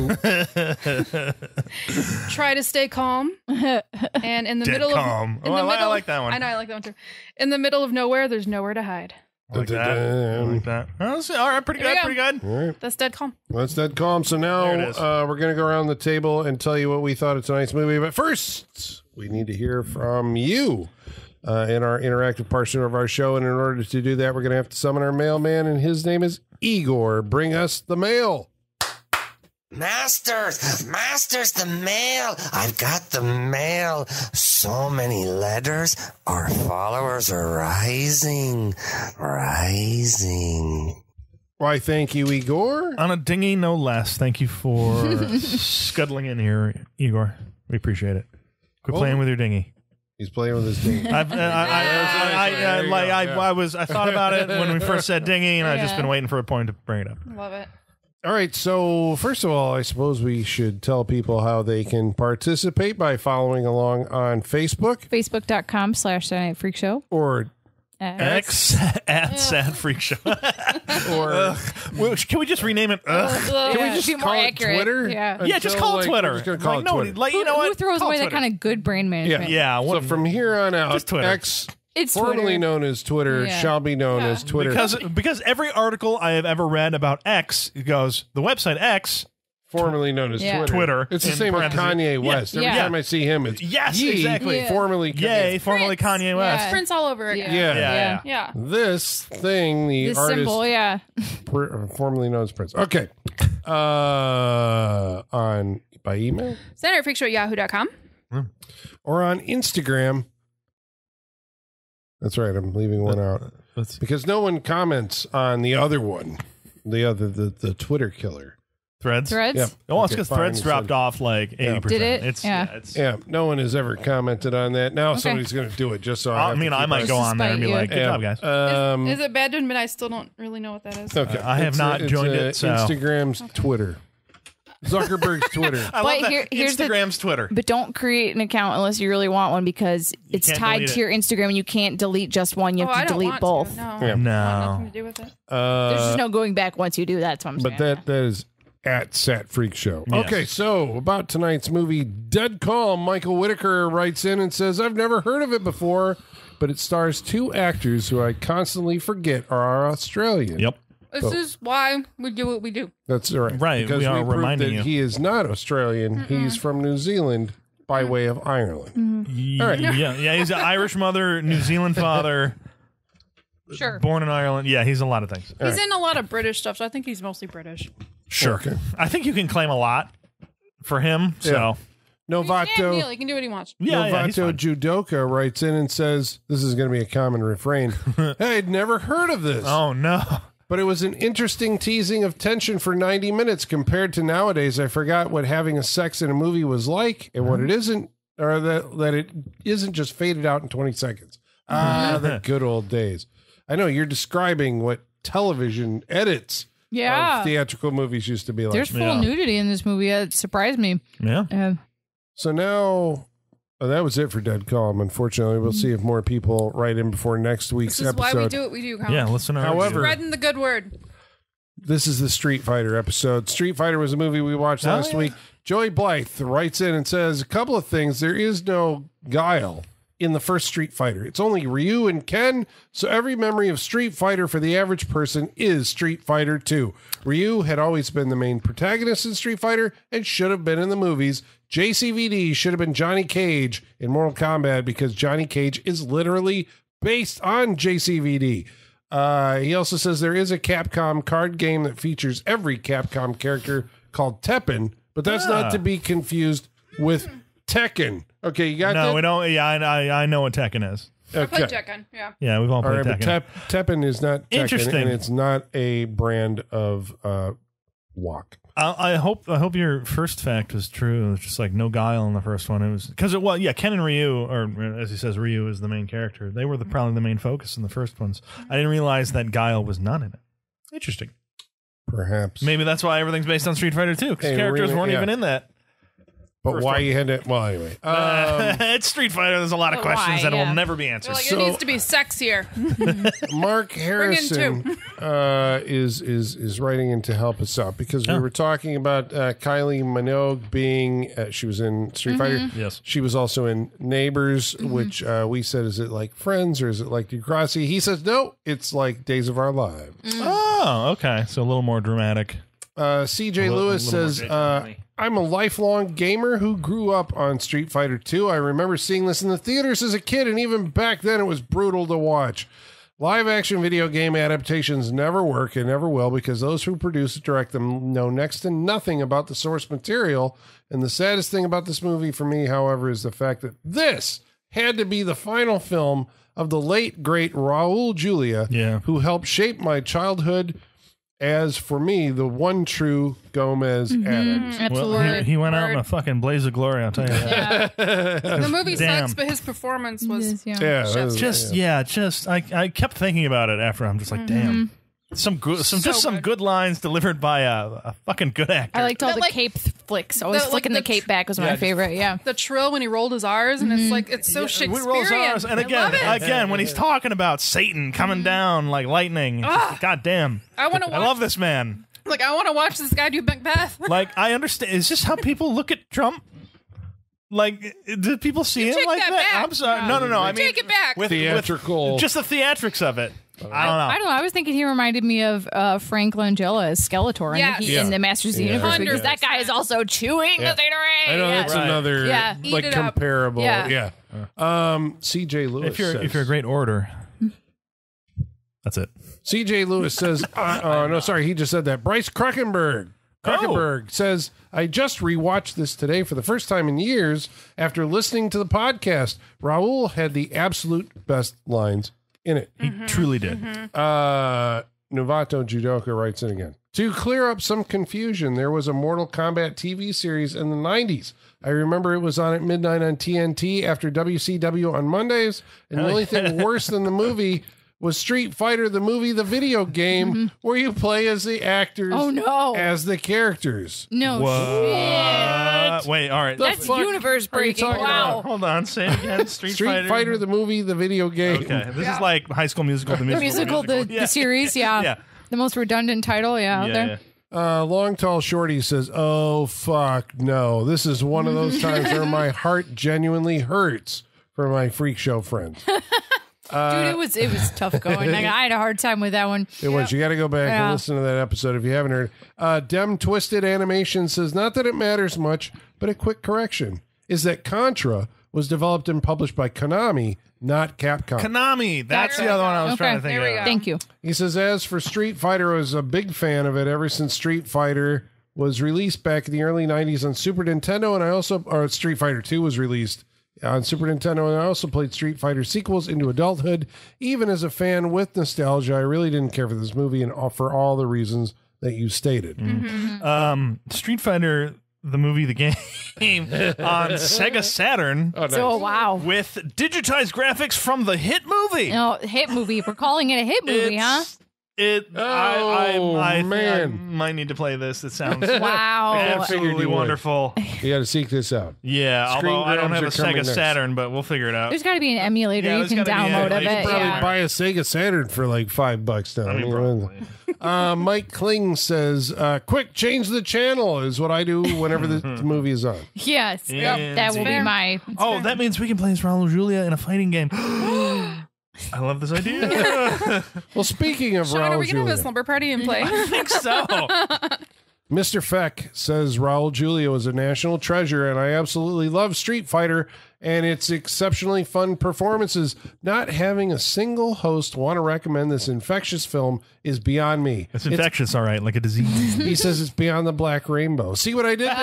Try to stay calm. And in the Dead middle calm. of in Oh, the I li- I like that one. I know I like that one too. In the middle of nowhere, there's nowhere to hide. I like that. I like that. Oh, that's- all right. Pretty There good. we Pretty good. All right. That's dead calm. That's dead calm. So now There it is. uh, we're going to go around the table and tell you what we thought of tonight's movie. But first, we need to hear from you uh, in our interactive portion of our show. And in order to do that, we're going to have to summon our mailman, and his name is Igor. Bring us the mail. Masters, masters, the mail. I've got the mail. So many letters. Our followers are rising, rising. Why, thank you, Igor. On a dinghy, no less. Thank you for [LAUGHS] scuttling in here, Igor. We appreciate it. Quit Oh. playing with your dinghy. He's playing with his dinghy. I've, uh, I, I, I, I, I, There you like, go, I, yeah. I was, I thought about it when we first said dinghy, and I've just Yeah. been waiting for a point to bring it up. Love it. All right. So, first of all, I suppose we should tell people how they can participate by following along on Facebook Facebook.com slash Saturday Night Freak Show. or X [LAUGHS] at Sat Freak Show. [LAUGHS] or Well, Can we just rename it? Ugh. can Yeah, we just be more call it accurate. Twitter? Yeah. Yeah, just Until, call it like, Twitter. We're just gonna call like, it no, Twitter. like, who, you know who what? throws Call away that Twitter. kind of good brain management? Yeah, So what, from here on out, Just Twitter. X, It's formerly Twitter. known as Twitter, Yeah. shall be known Yeah. as Twitter. because because every article I have ever read about X it goes the website X. formerly known as Yeah. Twitter. Twitter, It's the in same with parentheses. Kanye Yeah. West. Every Yeah. time I see him, it's Yes, ye, exactly. Yeah. Formerly Yay, formerly Prince. Kanye West. Yeah. Prince all over again. Yeah. Yeah, yeah. Yeah. This thing, the This artist symbol, yeah. pr- uh, formerly known as Prince. Okay. Uh, on by email Saturday Freak Show at yahoo.com. or on Instagram. That's right. I'm leaving one out Let's- because no one comments on the other one, the other the the Twitter killer. Threads. Threads. Yep. Oh, it's Okay, because fine, Threads you dropped off like eighty percent. Did it? It's, Yeah. it's, Yeah, no one has ever commented on that. Now somebody's going to do it just so I, I have to mean, I keep might us- go on there and be Spite like, "Good Yeah. job, guys." Um, Is it bad to admit I still don't really know what that is? okay, I have It's, not uh, it's, joined uh, it, so- Instagram's Twitter, Zuckerberg's [LAUGHS] Twitter. I But love that. here- here's the- Instagram's Twitter. But don't create an account unless you really want one because it's tied delete to it. your Instagram and you can't delete just one. You oh, have I to don't delete want both. To. No. Yeah. I want nothing No. to do with it. Uh, There's just no going back once you do that. That's what I'm but saying. that that is at Sat Freak Show. Yes. Okay, so about tonight's movie, Dead Calm. Michael Whitaker writes in and says, "I've never heard of it before, but it stars two actors who I constantly forget are Australian." Yep. This So- is why we do what we do. That's right. Right, Because we are proved reminding that you. he is not Australian. He's from New Zealand by way of Ireland. Mm-hmm. Yeah, right. yeah, yeah. He's an Irish mother, New Zealand father, Sure. born in Ireland. Yeah, he's a lot of things. He's in a lot of British stuff, so I think he's mostly British. Sure. Okay. I think you can claim a lot for him. So Yeah. Yeah, Novato. Neill, he can do what he wants. yeah, yeah, Novato fine. Judoka writes in and says, This is going to be a common refrain. [LAUGHS] hey, I'd never heard of this. Oh no. But it was an interesting teasing of tension for 90 minutes compared to nowadays. I forgot what having a sex in a movie was like and what it isn't, or that, that it isn't just faded out in 20 seconds. Ah, the [LAUGHS] good old days. I know you're describing what television edits yeah. of theatrical movies used to be like. There's full Yeah. nudity in this movie. It surprised me. Yeah. Uh, So now, oh, that was it for Dead Calm. Unfortunately, we'll see if more people write in before next week's This is episode. why we do what we do. Colin. Yeah. Listen. to However- review. spreading the good word. This is the Street Fighter episode. Street Fighter was a movie we watched Oh, last yeah. week. Joey Blythe writes in and says a couple of things. There is no guile in the first Street Fighter. It's only Ryu and Ken, so every memory of Street Fighter for the average person is Street Fighter 2. Ryu had always been the main protagonist in Street Fighter and should have been in the movies. JCVD should have been Johnny Cage in Mortal Kombat because Johnny Cage is literally based on JCVD. Uh, he also says there is a Capcom card game that features every Capcom character called Teppen, but that's Ah. not to be confused with Tekken. Okay, you got No, that? we don't. Yeah, I, I, I know what Tekken is. I played Okay. Tekken. Yeah. Yeah, we've all All played right, but Tekken. Tep- Teppen is not Tekken, Interesting. and it's not a brand of uh, wok. I, I hope I hope your first fact was true. It's just like no guile in the first one. It was because it well, yeah. Ken and Ryu, or as he says, Ryu is the main character. They were the, mm-hmm. probably the main focus in the first ones. I didn't realize that guile was not in it. Interesting. Perhaps. Maybe that's why everything's based on Street Fighter 2 because Hey, characters really- weren't yeah. even in that. But first why one. you had it? Well, anyway. Um, [LAUGHS] it's Street Fighter. There's a lot of But questions why? that Yeah. will never be They're answered. like, So- it needs to be sexier. [LAUGHS] Mark [LAUGHS] Harrison uh, is is is writing in to help us out because we Oh. were talking about uh, Kylie Minogue being uh, she was in Street Fighter. Yes. She was also in Neighbors, which uh, we said is it like Friends or is it like Degrassi? He says no, it's like Days of Our Lives. Oh, okay. So a little more dramatic. Uh, CJ Lewis a little more says, uh, Lee. I'm a lifelong gamer who grew up on Street Fighter 2. I remember seeing this in the theaters as a kid, and even back then it was brutal to watch. Live action video game adaptations never work and never will because those who produce and direct them know next to nothing about the source material. And the saddest thing about this movie for me, however, is the fact that this had to be the final film of the late, great Raul Julia, Yeah. who helped shape my childhood as for me the one true Gomez Mm-hmm. Adams. Well, he, he went out in a fucking blaze of glory. I'll tell you that. the movie Damn. sucks, but his performance was. yeah. Yeah, was- Just yeah, just I I kept thinking about it after. I'm just like, damn. Some good, some So just some good. good lines delivered by a, a fucking good actor. I liked all That, the like- cape flicks. Always the, like, flicking the, the cape back was my Yeah, just- favorite. Yeah. The trill when he rolled his R's, and it's mm-hmm. like it's so shit. We Shakespearean. rolls ours, and again, again, when he's talking about Satan coming mm-hmm. down like lightning, just, ah! God damn! I want to I watch. love this man. Like I want to watch this guy do Macbeth. [LAUGHS] Like, I understand. Is this how people look at Trump? Like, do people see him take like that that? back. I'm sorry. No, no, no. I mean, Take it back. with Theatrical. with just the theatrics of it. I don't know. I don't know. I was thinking he reminded me of uh, Frank Langella as Skeletor in, Yes. the, Yeah. in the Masters of the Yeah. Universe because 100%. that guy is also chewing Yeah. the Theaterade. I know yeah. that's Right. another Yeah. like it up. comparable. Yeah. Yeah. Um, C.J. Lewis. if you're says, if you're a great orator, that's it. C.J. Lewis says, [LAUGHS] uh, uh, no, sorry, he just said that. Bryce Kruckenberg. Kruckenberg says, I just rewatched this today for the first time in years after listening to the podcast. Raul had the absolute best lines in it. He truly did. Uh, Novato Judoka writes in again. To clear up some confusion, there was a Mortal Kombat TV series in the 90s. I remember it was on at midnight on TNT after WCW on Mondays. And the only thing [LAUGHS] worse than the movie was Street Fighter, the movie, the video game, where you play as the actors Oh, no. as the characters. No Uh, shit. wait, all right. That's fuck universe are you breaking. talking Wow. Hold on, say it again. Street, Street Fighter. Fighter, the movie, the video game. Okay, this is like High School Musical, the The musical. musical, the, Yeah. the series, yeah. [LAUGHS] Yeah. The most redundant title, yeah, out Yeah, there. yeah. Uh, Long Tall Shorty says, "Oh fuck no! This is one of those times where my [LAUGHS] heart genuinely hurts for my freak show friends. [LAUGHS] Dude, it was it was [LAUGHS] tough going. Like, I had a hard time with that one. It was. You got to go back and listen to that episode if you haven't heard. Uh, Dem Twisted Animation says, not that it matters much, but a quick correction is that Contra was developed and published by Konami, not Capcom. Konami. That's There the other one I go. was trying to think of. Thank you. He says, as for Street Fighter, I was a big fan of it ever since Street Fighter was released back in the early 90s on Super Nintendo. And I also, or Street Fighter 2 was released on Super Nintendo. And I also played Street Fighter sequels into adulthood. Even as a fan with nostalgia, I really didn't care for this movie and all- for all the reasons that you stated. Mm-hmm. Um, Street Fighter, the movie, the [LAUGHS] game, on Sega Saturn Oh, nice. So wow. with digitized graphics from the hit movie. No, hit movie. We're calling it a hit movie, huh? It's- It. I, Oh, I, I, I man. might need to play this. It sounds [LAUGHS] Wow. absolutely you wonderful. You got to seek this out. Yeah, Screen although I don't have a are coming Sega next. Saturn, but we'll figure it out. There's got to be an emulator Yeah, you there's can gotta be, download yeah, of you it. Probably Yeah. buy a Sega Saturn for like five bucks now. I mean, probably. Uh, Mike Kling says, uh, "Quick, change the channel." Is what I do whenever the [LAUGHS] movie is on. Yes. Yeah, that will be my. Oh, that means we can play as Raul Julia in a fighting game. [GASPS] [GASPS] [GASPS] I love this idea. [LAUGHS] Well, speaking of Sean, are we gonna have a slumber party and play? [LAUGHS] I think so. [LAUGHS] Mr. Feck says Raul Julia was a national treasure, and I absolutely love Street Fighter and its exceptionally fun performances. Not having a single host want to recommend this infectious film is beyond me. It's infectious, all right, like a disease. he says it's beyond the black rainbow. See what I did there?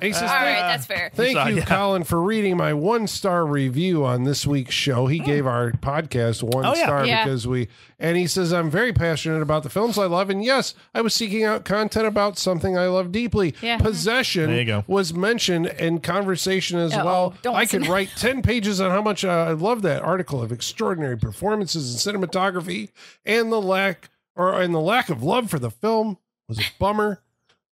And he says, all that's fair. Thank saw- you, yeah. Colin, for reading my one star review on this week's show. He gave our podcast one Oh, yeah. star Yeah. because we, and he says, I'm very passionate about the films I love. And yes, I was seeking out content about something I love deeply. Yeah. Possession There you go. was mentioned in conversation as Uh-oh. well. Don't I listen. could write 10 pages on how much uh, I love that article of extraordinary performances and cinematography and the lack, or and the lack of love for the film was a bummer.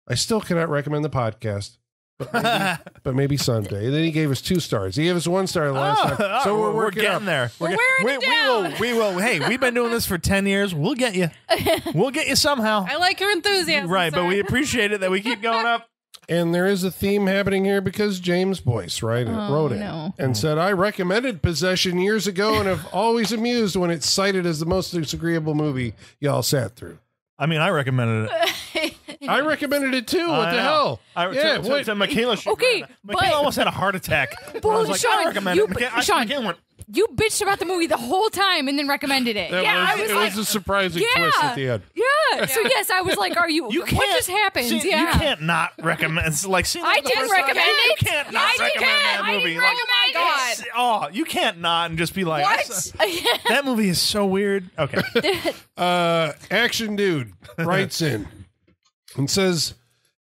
I still cannot recommend the podcast but maybe, [LAUGHS] but maybe someday. And then he gave us two stars. He gave us one star last Oh, time. So we're, we're working getting up. there. We're, get- wearing we, it we will. We will. Hey, we've been doing this for ten years. We'll get you. [LAUGHS] We'll get you somehow. I like your enthusiasm. Right, but we appreciate it that we keep going up. [LAUGHS] And there is a theme happening here because James Boyce right, oh, wrote it no. and said, I recommended Possession years ago and have always amused when it's cited as the most disagreeable movie y'all sat through. I mean, I recommended it. I recommended it too. What I the know. hell? I, yeah, to, to, what- to Michaela. she- Okay, Michaela but- almost had a heart attack. I Well, was like, Sean, I recommend you- it. Michaela, I- Sean, Michaela went, You bitched about the movie the whole time and then recommended it. that yeah, was, I was it like, was a surprising yeah, twist at the end. yeah. yeah. So [LAUGHS] yes, I was like, "Are you? You what can't just happened?" see, yeah. You can't not recommend. It's like seeing I it the did first time, recommend You it. can't not I did. recommend that I movie. didn't Like, recommend it. it's- Oh, you can't not and just be like, I saw- that movie is so weird. Okay, [LAUGHS] Uh, Action Dude writes in [LAUGHS] and says,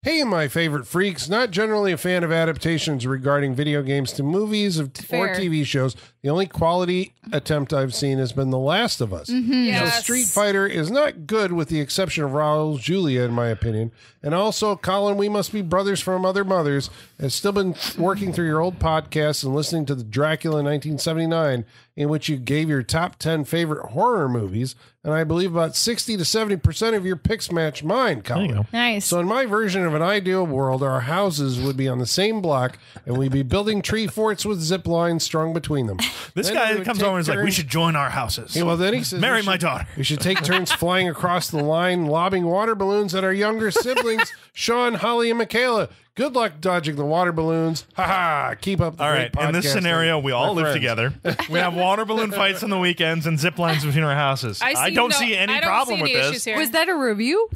Hey, my favorite freaks, not generally a fan of adaptations regarding video games to movies of or Fair. TV shows. The only quality attempt I've seen has been The Last of Us. Mm-hmm. So Yes. Street Fighter is not good with the exception of Raul Julia, in my opinion. And also, Colin, we must be brothers from other mothers, has still been working through your old podcasts and listening to the Dracula 1979, in which you gave your top 10 favorite horror movies. And I believe about 60 to 70% of your picks match mine, Colin. Nice. So, in my version of an ideal world, our houses would be on the same block and we'd be building tree forts with zip lines strung between them. This Then guy would comes take over and is like, "We should join our houses." Yeah, well, then he [LAUGHS] says, Marry we my should- daughter. We should take turns [LAUGHS] flying across the line, lobbing water balloons at our younger siblings, [LAUGHS] Sean, Holly, and Michaela. Good luck dodging the water balloons. Ha ha! Keep up the all great right. In this scenario, we all live friends. together. [LAUGHS] We have water balloon fights on the weekends and zip lines between our houses. I, see don't no- see any I don't problem see with any this. here. was that a review?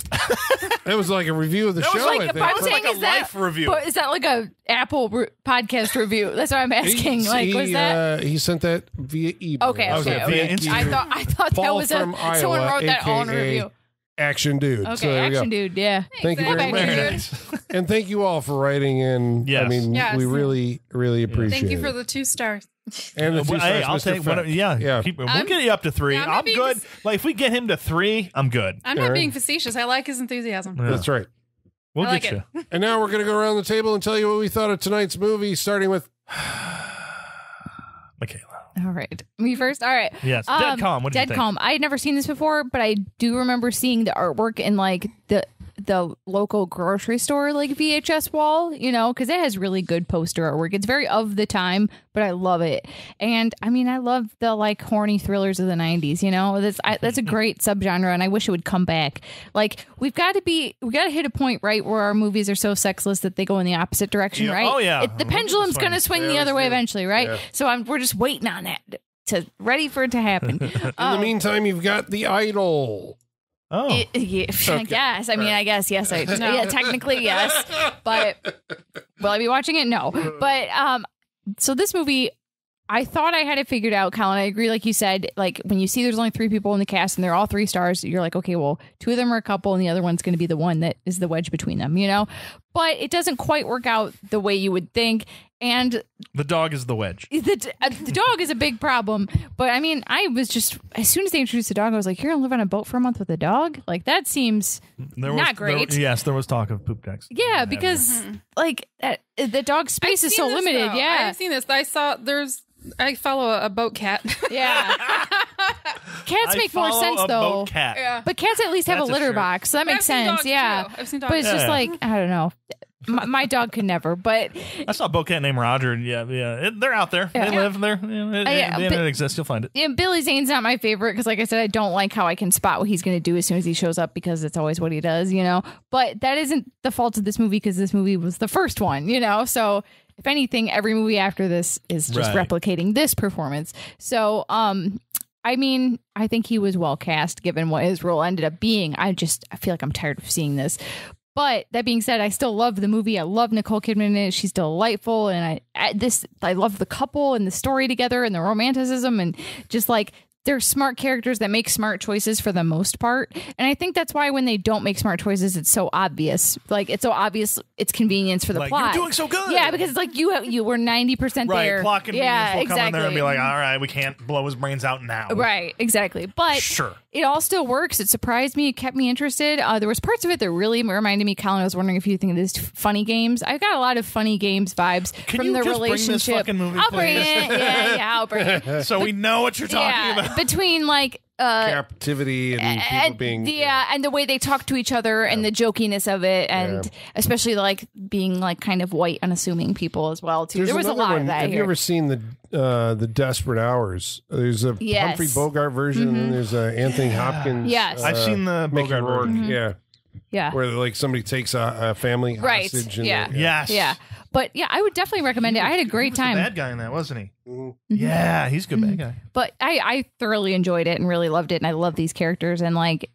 It was like a review of the That show. was like I a think. I'm was saying, like a is that life review. But is that like a Apple re- podcast review? That's what I'm asking. He- like, was he, that? uh, he sent that via email. Okay, Okay, okay, via okay. Instagram. I thought I thought that Paul was a from someone Iowa, wrote that all in a AKA review. Action dude. Okay, So there you go. action dude. Yeah. Thank you very much. Very dude. [LAUGHS] And thank you all for writing in. I Yes. mean, Yes. we really, really appreciate Thank you it. for the two stars. and the two Well, hey, stars, I'll Mr. take one. whatever. Yeah, yeah. Keep, we'll I'm- get you up to three. Yeah, I'm I'm being good. dis- Like if we get him to three, I'm good. I'm not All right. being facetious. I like his enthusiasm. Yeah. That's right. We'll I get it. you. [LAUGHS] And now we're going to go around the table and tell you what we thought of tonight's movie, starting with [SIGHS] Michaela. All right. [LAUGHS] Me first. All right. Yes. Um, Dead Calm. What Dead? Calm. I had never seen this before, but I do remember seeing the artwork in like the the local grocery store like VHS wall, you know, because it has really good poster artwork. It's very of the time, but I love it. And I mean, I love the like horny thrillers of the '90s. You know, that's I, that's a [LAUGHS] great subgenre, and I wish it would come back. Like we've got to be, we got to hit a point right where our movies are so sexless that they go in the opposite direction, Yeah. right? Oh, yeah. It- the pendulum's going to swing the other way eventually, right? Yeah. So I'm we're just waiting on that to ready for it to happen. [LAUGHS] In the um, meantime, you've got the idol. Oh. It, [LAUGHS] yeah, [LAUGHS] I guess. I mean, I guess yes. I [LAUGHS] yeah, technically yes, but will I be watching it? No. But um, so this movie, I thought I had it figured out, Colin. I agree, like you said, like when you see there's only three people in the cast and they're all three stars, you're like, okay, well, two of them are a couple, and the other one's going to be the one that is the wedge between them, you know. But it doesn't quite work out the way you would think, and the dog is the wedge. [LAUGHS] the, uh, the dog is a big problem. But I mean, I was just as soon as they introduced the dog, I was like, "You're gonna live on a boat for a month with a dog? Like that seems There was, Not great. there- yes, there was talk of poop decks. yeah." Because like that, the dog space is I've so this, limited. though. Yeah, I've seen this. I saw there's. I follow a, a boat cat. [LAUGHS] yeah. Cats I make more sense a though. boat cat. yeah. But cats at least have That's a a litter shirt. box, so that makes I've seen sense. dogs, Yeah, too. I've seen dogs. but it's Yeah, just yeah. like I don't know. My, my dog could never, but I saw a boat cat named Roger. and Yeah, yeah, it, they're out there. They live there. Yeah, it, Uh, yeah, the but- internet exists. You'll find it. yeah, Billy Zane's not my favorite because, like I said, I don't like how I can spot what he's going to do as soon as he shows up because it's always what he does, you know. But that isn't the fault of this movie because this movie was the first one, you know. So if anything, every movie after this is just Right. replicating this performance. So, um, I mean, I think he was well cast given what his role ended up being. I just I feel like I'm tired of seeing this. But that being said, I still love the movie. I love Nicole Kidman in it. She's delightful, and I, I this I love the couple and the story together and the romanticism and just like they're smart characters that make smart choices for the most part. And I think that's why when they don't make smart choices, it's so obvious. Like it's so obvious it's convenience for the Like, plot. you're doing so good. Yeah, because it's like you you were ninety percent Right, there. plot convenience yeah, will exactly. come in there and be like, all right, we can't blow his brains out now. Right, exactly. But Sure. It all still works. It surprised me. It kept me interested. Uh, there was parts of it that really reminded me. Colin, I was wondering if you think of these funny games. I got a lot of funny games vibes Can from you the just bring this relationship. fucking movie, I'll bring it. Yeah, yeah, I'll bring it. [LAUGHS] So we know what you're talking yeah, about. between like uh, Captivity and people and being. the, uh, and the way they talk to each other and the jokiness of it, and Yeah. especially like being like kind of white, unassuming people as well too. There's there was a lot one. of that Have here. you ever seen the uh, the Desperate Hours? There's a Yes. Mm-hmm. Humphrey Bogart version, and there's a Anthony Hopkins. Yes. I've uh, seen the Mickey Bogart Rourke, version. Yeah, yeah, where like somebody takes a, a family Right, hostage. And yeah. they- Yes. yeah. But yeah, I would definitely recommend it. I had a He great was the time. bad guy in that, wasn't he? Mhm. Yeah, he's a good bad guy. but I, I thoroughly enjoyed it and really loved it and I love these characters and like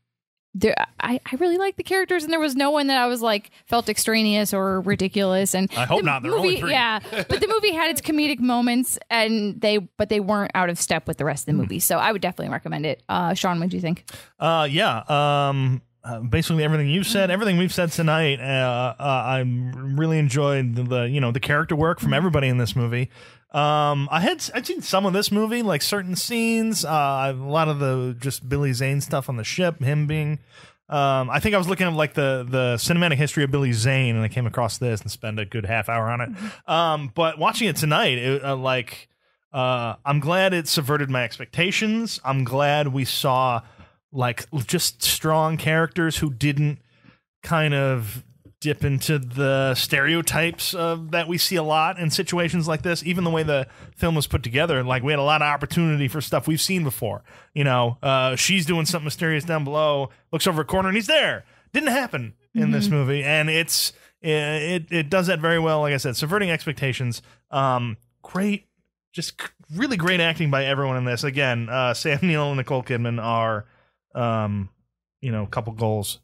there, I, I really like the characters, and there was no one that I was like felt extraneous or ridiculous. And I hope the not. There are only movie, three. yeah, but the movie had its comedic moments, and they but they weren't out of step with the rest of Hmm. the movie. So I would definitely recommend it. Uh, Sean, what do you think? Uh, yeah. Um, uh, basically everything you've said, everything we've said tonight. Uh, uh, I really enjoyed the, the you know the character work from everybody in this movie. Um, I had I'd seen some of this movie, like certain scenes. Uh, a lot of the just Billy Zane stuff on the ship, him being. Um, I think I was looking at like the the cinematic history of Billy Zane, and I came across this and spent a good half hour on it. Um, but watching it tonight, it, uh, like uh, I'm glad it subverted my expectations. I'm glad we saw like just strong characters who didn't kind of dip into the stereotypes of, that we see a lot in situations like this. Even the way the film was put together, like we had a lot of opportunity for stuff we've seen before. You know, uh, she's doing something mysterious down below, looks over a corner and he's there. Didn't happen in this movie, and it's it it does that very well. Like I said, subverting expectations. Um, great, just really great acting by everyone in this. Again, uh, Sam Neill and Nicole Kidman are, um, you know, a couple goals.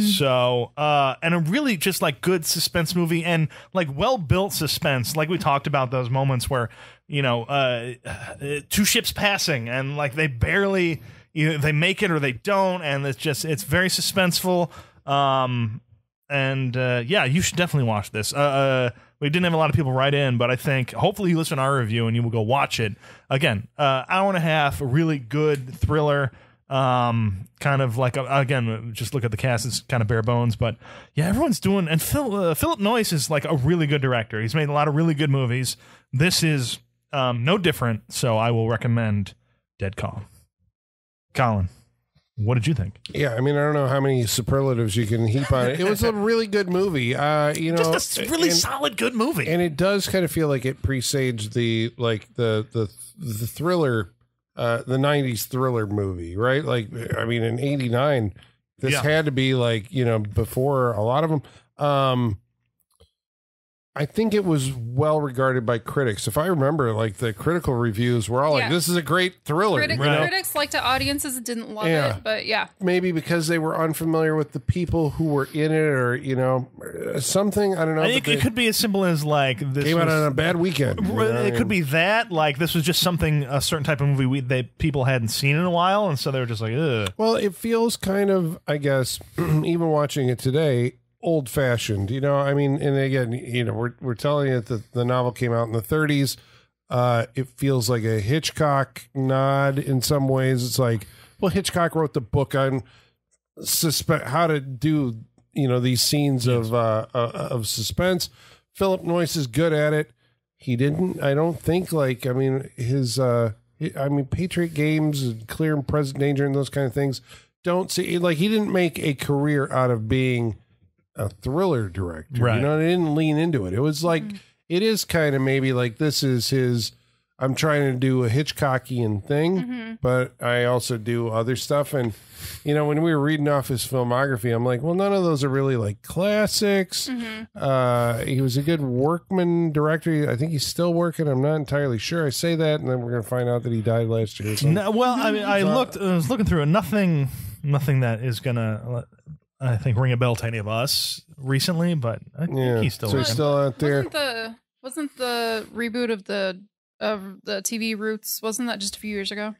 So, uh, and a really just like good suspense movie and like well built suspense. Like we talked about those moments where, you know, uh, uh, two ships passing and like they barely, you know, they make it or they don't. And it's just, it's very suspenseful. Um, and uh, yeah, you should definitely watch this. Uh, uh, we didn't have a lot of people write in, but I think hopefully you listen to our review and you will go watch it. Again, uh, hour and a half, a really good thriller. Um, kind of like uh, again, just look at the cast; it's kind of bare bones, but yeah, everyone's doing. And Phil, uh, Philip Noyce is like a really good director. He's made a lot of really good movies. This is um, no different, so I will recommend Dead Calm. Colin, what did you think? Yeah, I mean, I don't know how many superlatives you can heap on it. It was a [LAUGHS] really good movie. Uh, you know, Just a really and- solid, good movie. and it does kind of feel like it presaged the like the the the thriller uh the 90s thriller movie right like i mean in 89 this Yeah. had to be like you know before a lot of them um I think it was well regarded by critics. If I remember, like the critical reviews were all like, "This is a great thriller." Critic, you know? Critics liked it. Audiences didn't love Yeah. it, but yeah. Maybe because they were unfamiliar with the people who were in it, or you know, something. I don't know. I think it could be as simple as like this. came out on a bad weekend. you know it could be that like this was just something a certain type of movie we that people hadn't seen in a while, and so they were just like, ugh. Well, it feels kind of, I guess, [CLEARS THROAT] even watching it today, old fashioned. You know, I mean, and again, you know, we're we're telling you that the novel came out in the 30s. Uh, it feels like a Hitchcock nod in some ways. It's like, well, Hitchcock wrote the book on suspe- how to do, you know, these scenes of uh, uh, of suspense. Philip Noyce is good at it. He didn't, I don't think, like, I mean, his, uh, I mean, Patriot Games and Clear and Present Danger and those kind of things don't see, like, he didn't make a career out of being a thriller director. Right. You know, I didn't lean into it. It was like, mm-hmm. it is kind of maybe like this is his, I'm trying to do a Hitchcockian thing, mm-hmm. but I also do other stuff. And, you know, when we were reading off his filmography, I'm like, well, none of those are really like classics. Mm-hmm. Uh, he was a good workman director. I think he's still working. I'm not entirely sure. I say that, and then we're going to find out that he died last year. So. No, well, I mean, I [LAUGHS] looked, I was looking through it. Nothing, nothing that is gonna, I think, ring a bell to any of us recently. But I think Yeah, he's still. so working. he's still out there. Wasn't the wasn't the reboot of the of the TV Roots? Wasn't that just a few years ago?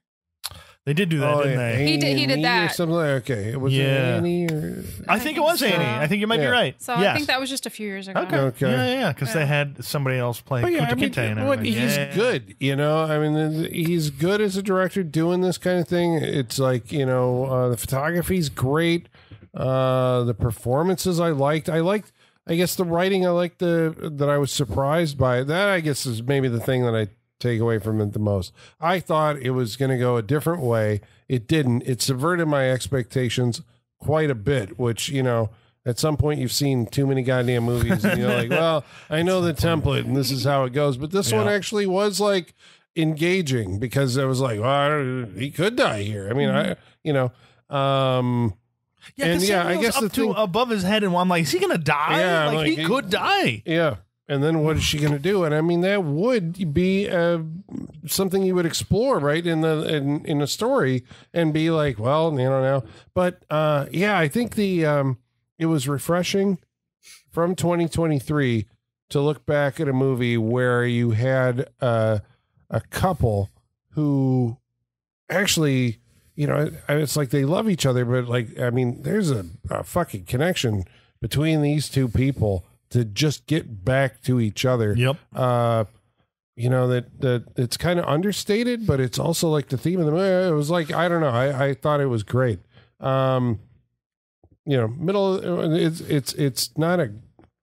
they did do that, Oh, didn't yeah. they? He did- he did Annie Or that. something like okay. It was Yeah. Annie or I think it was so. Annie. I think you might be right. So yes. I think that was just a few years ago. Okay. Okay. Yeah, yeah, because they had somebody else play But yeah, I mean, and what, he's Yeah. good, you know. I mean, he's good as a director doing this kind of thing. It's like you know, uh, the photography's great. Uh, the performances I liked. I liked. I guess the writing I liked the that I was surprised by. That I guess is maybe the thing that I take away from it the most. I thought it was going to go a different way. It didn't. It subverted my expectations quite a bit, which you know. At some point, you've seen too many goddamn movies, and you're like, [LAUGHS] "Well, I know the template, and this is how it goes." But this one actually was like engaging because it was like, "Well, he could die here." I mean, I, you know, um, Yeah, And yeah, I guess up the to thing- above his head, and I'm like, is he gonna die? Yeah, like, like, he he- could die. yeah. And then what is she going to do? And I mean, that would be a something you would explore right in the in, in a story and be like, well, you know now. But uh, yeah, I think the um, it was refreshing from 2023 to look back at a movie where you had uh, a couple who actually, you know, it's like they love each other, but like, I mean, there's a, a fucking connection between these two people to just get back to each other. Yep. Uh, you know that that it's kind of understated, but it's also like the theme of the movie. It was like I don't know. I, I thought it was great. Um, you know, middle. It's it's it's not a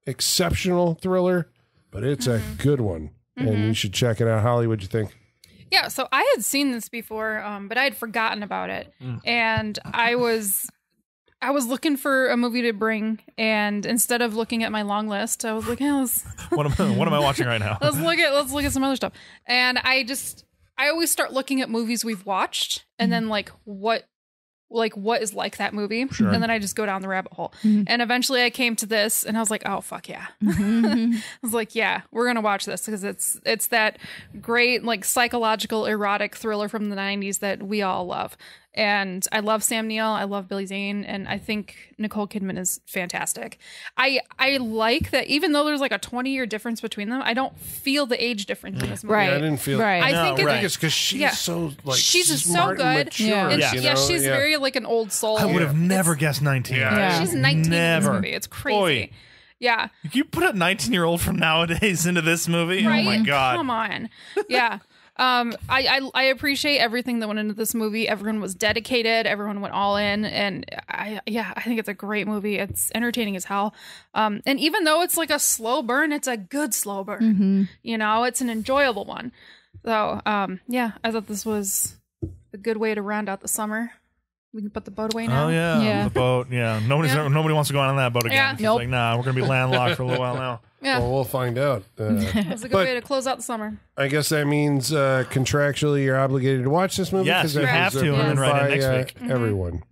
exceptional thriller, but it's a good one, and you should check it out. Holly, what'd you think? Yeah, so I had seen this before, um, but I had forgotten about it, and I was, I was looking for a movie to bring, and instead of looking at my long list, I was like, hey, let's [LAUGHS] What am, I- what am I watching right now? [LAUGHS] let's look at let's look at some other stuff. And I just, I always start looking at movies we've watched, and then like what, like what is like that movie, and then I just go down the rabbit hole. Mm-hmm. And eventually, I came to this, and I was like, oh fuck yeah, [LAUGHS] I was like, yeah, we're gonna watch this because it's it's that great like psychological erotic thriller from the '90s that we all love. And I love Sam Neill, I love Billy Zane, and I think Nicole Kidman is fantastic. I I like that even though there's like a 20 year difference between them, I don't feel the age difference in this mm. movie. Right. I didn't feel- right. I No, think it- right. I think it's because she's Yeah. so like She's so smart and good. mature, Yeah. And Yeah. she- you yeah, she's Yeah. very like an old soul. I would have never guessed 19. Yeah. She's 19 in this movie. It's crazy. Oy. Yeah. You put a 19 year old from nowadays into this movie? Oh right? Oh my God. Come on. Yeah. [LAUGHS] Um, I, I I appreciate everything that went into this movie. Everyone was dedicated. Everyone went all in, and I yeah, I think it's a great movie. It's entertaining as hell. Um, and even though it's like a slow burn, it's a good slow burn. Mm-hmm. You know, it's an enjoyable one. So um, yeah, I thought this was a good way to round out the summer. We can put the boat away now. Oh yeah, Yeah. the boat. Yeah, nobody's Yeah. nobody wants to go on that boat again. Yeah. It's Nope. Like, nah, we're gonna be landlocked for a little while now. [LAUGHS] Yeah, Well, we'll find out. Uh, [LAUGHS] it's a good but- way to close out the summer. I guess that means uh, contractually you're obligated to watch this movie. Yes, 'cause you have to, and then approved write it by, next uh, week. Mm-hmm. Everyone.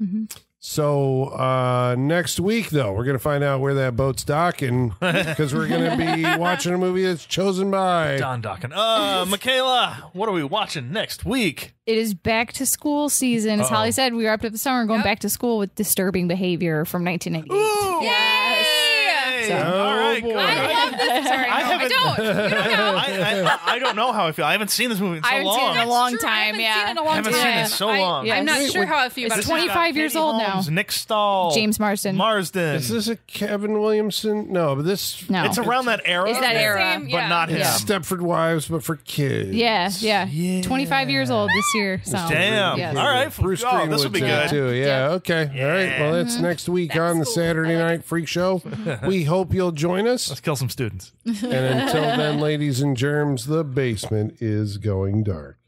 So uh, next week, though, we're going to find out where that boat's docking [LAUGHS] because we're going to be [LAUGHS] watching a movie that's chosen by. Don Dokken. Uh, Michaela, what are we watching next week? It is back to school season. As Uh-oh. Holly said, we wrapped up the summer and going Yep. back to school with disturbing behavior from 1998. Yes. So- All right, boy. good. I love this. [LAUGHS] Sorry, I no, I, haven't- don't. You don't [LAUGHS] know. I, I, I don't know how I feel. I haven't seen this movie in so I haven't long. seen it in a long True, I time. haven't Yeah. seen it in a long Haven't time. seen it in so I- long. I'm not Yes. sure how I feel It's about This it. 25 years Katie old now. Holmes, Nick Stahl, James Marsden. Marsden. Is this a Kevin Williamson? No, but this no. it's around that era. It's that era. same- but yeah. not him. Yeah. Stepford Wives, but for kids. yeah, yeah, Yeah. 25 years old this year. So. Damn. Yes. All right. Bruce oh, this will Greenwood's be in it good. Uh, too. Yeah. Yeah. Okay. All right. Well, that's mm-hmm. next week on the. Saturday Night Freak Show. [LAUGHS] we hope you'll join us. Let's kill some students. And until then, ladies and germs, the basement is going dark.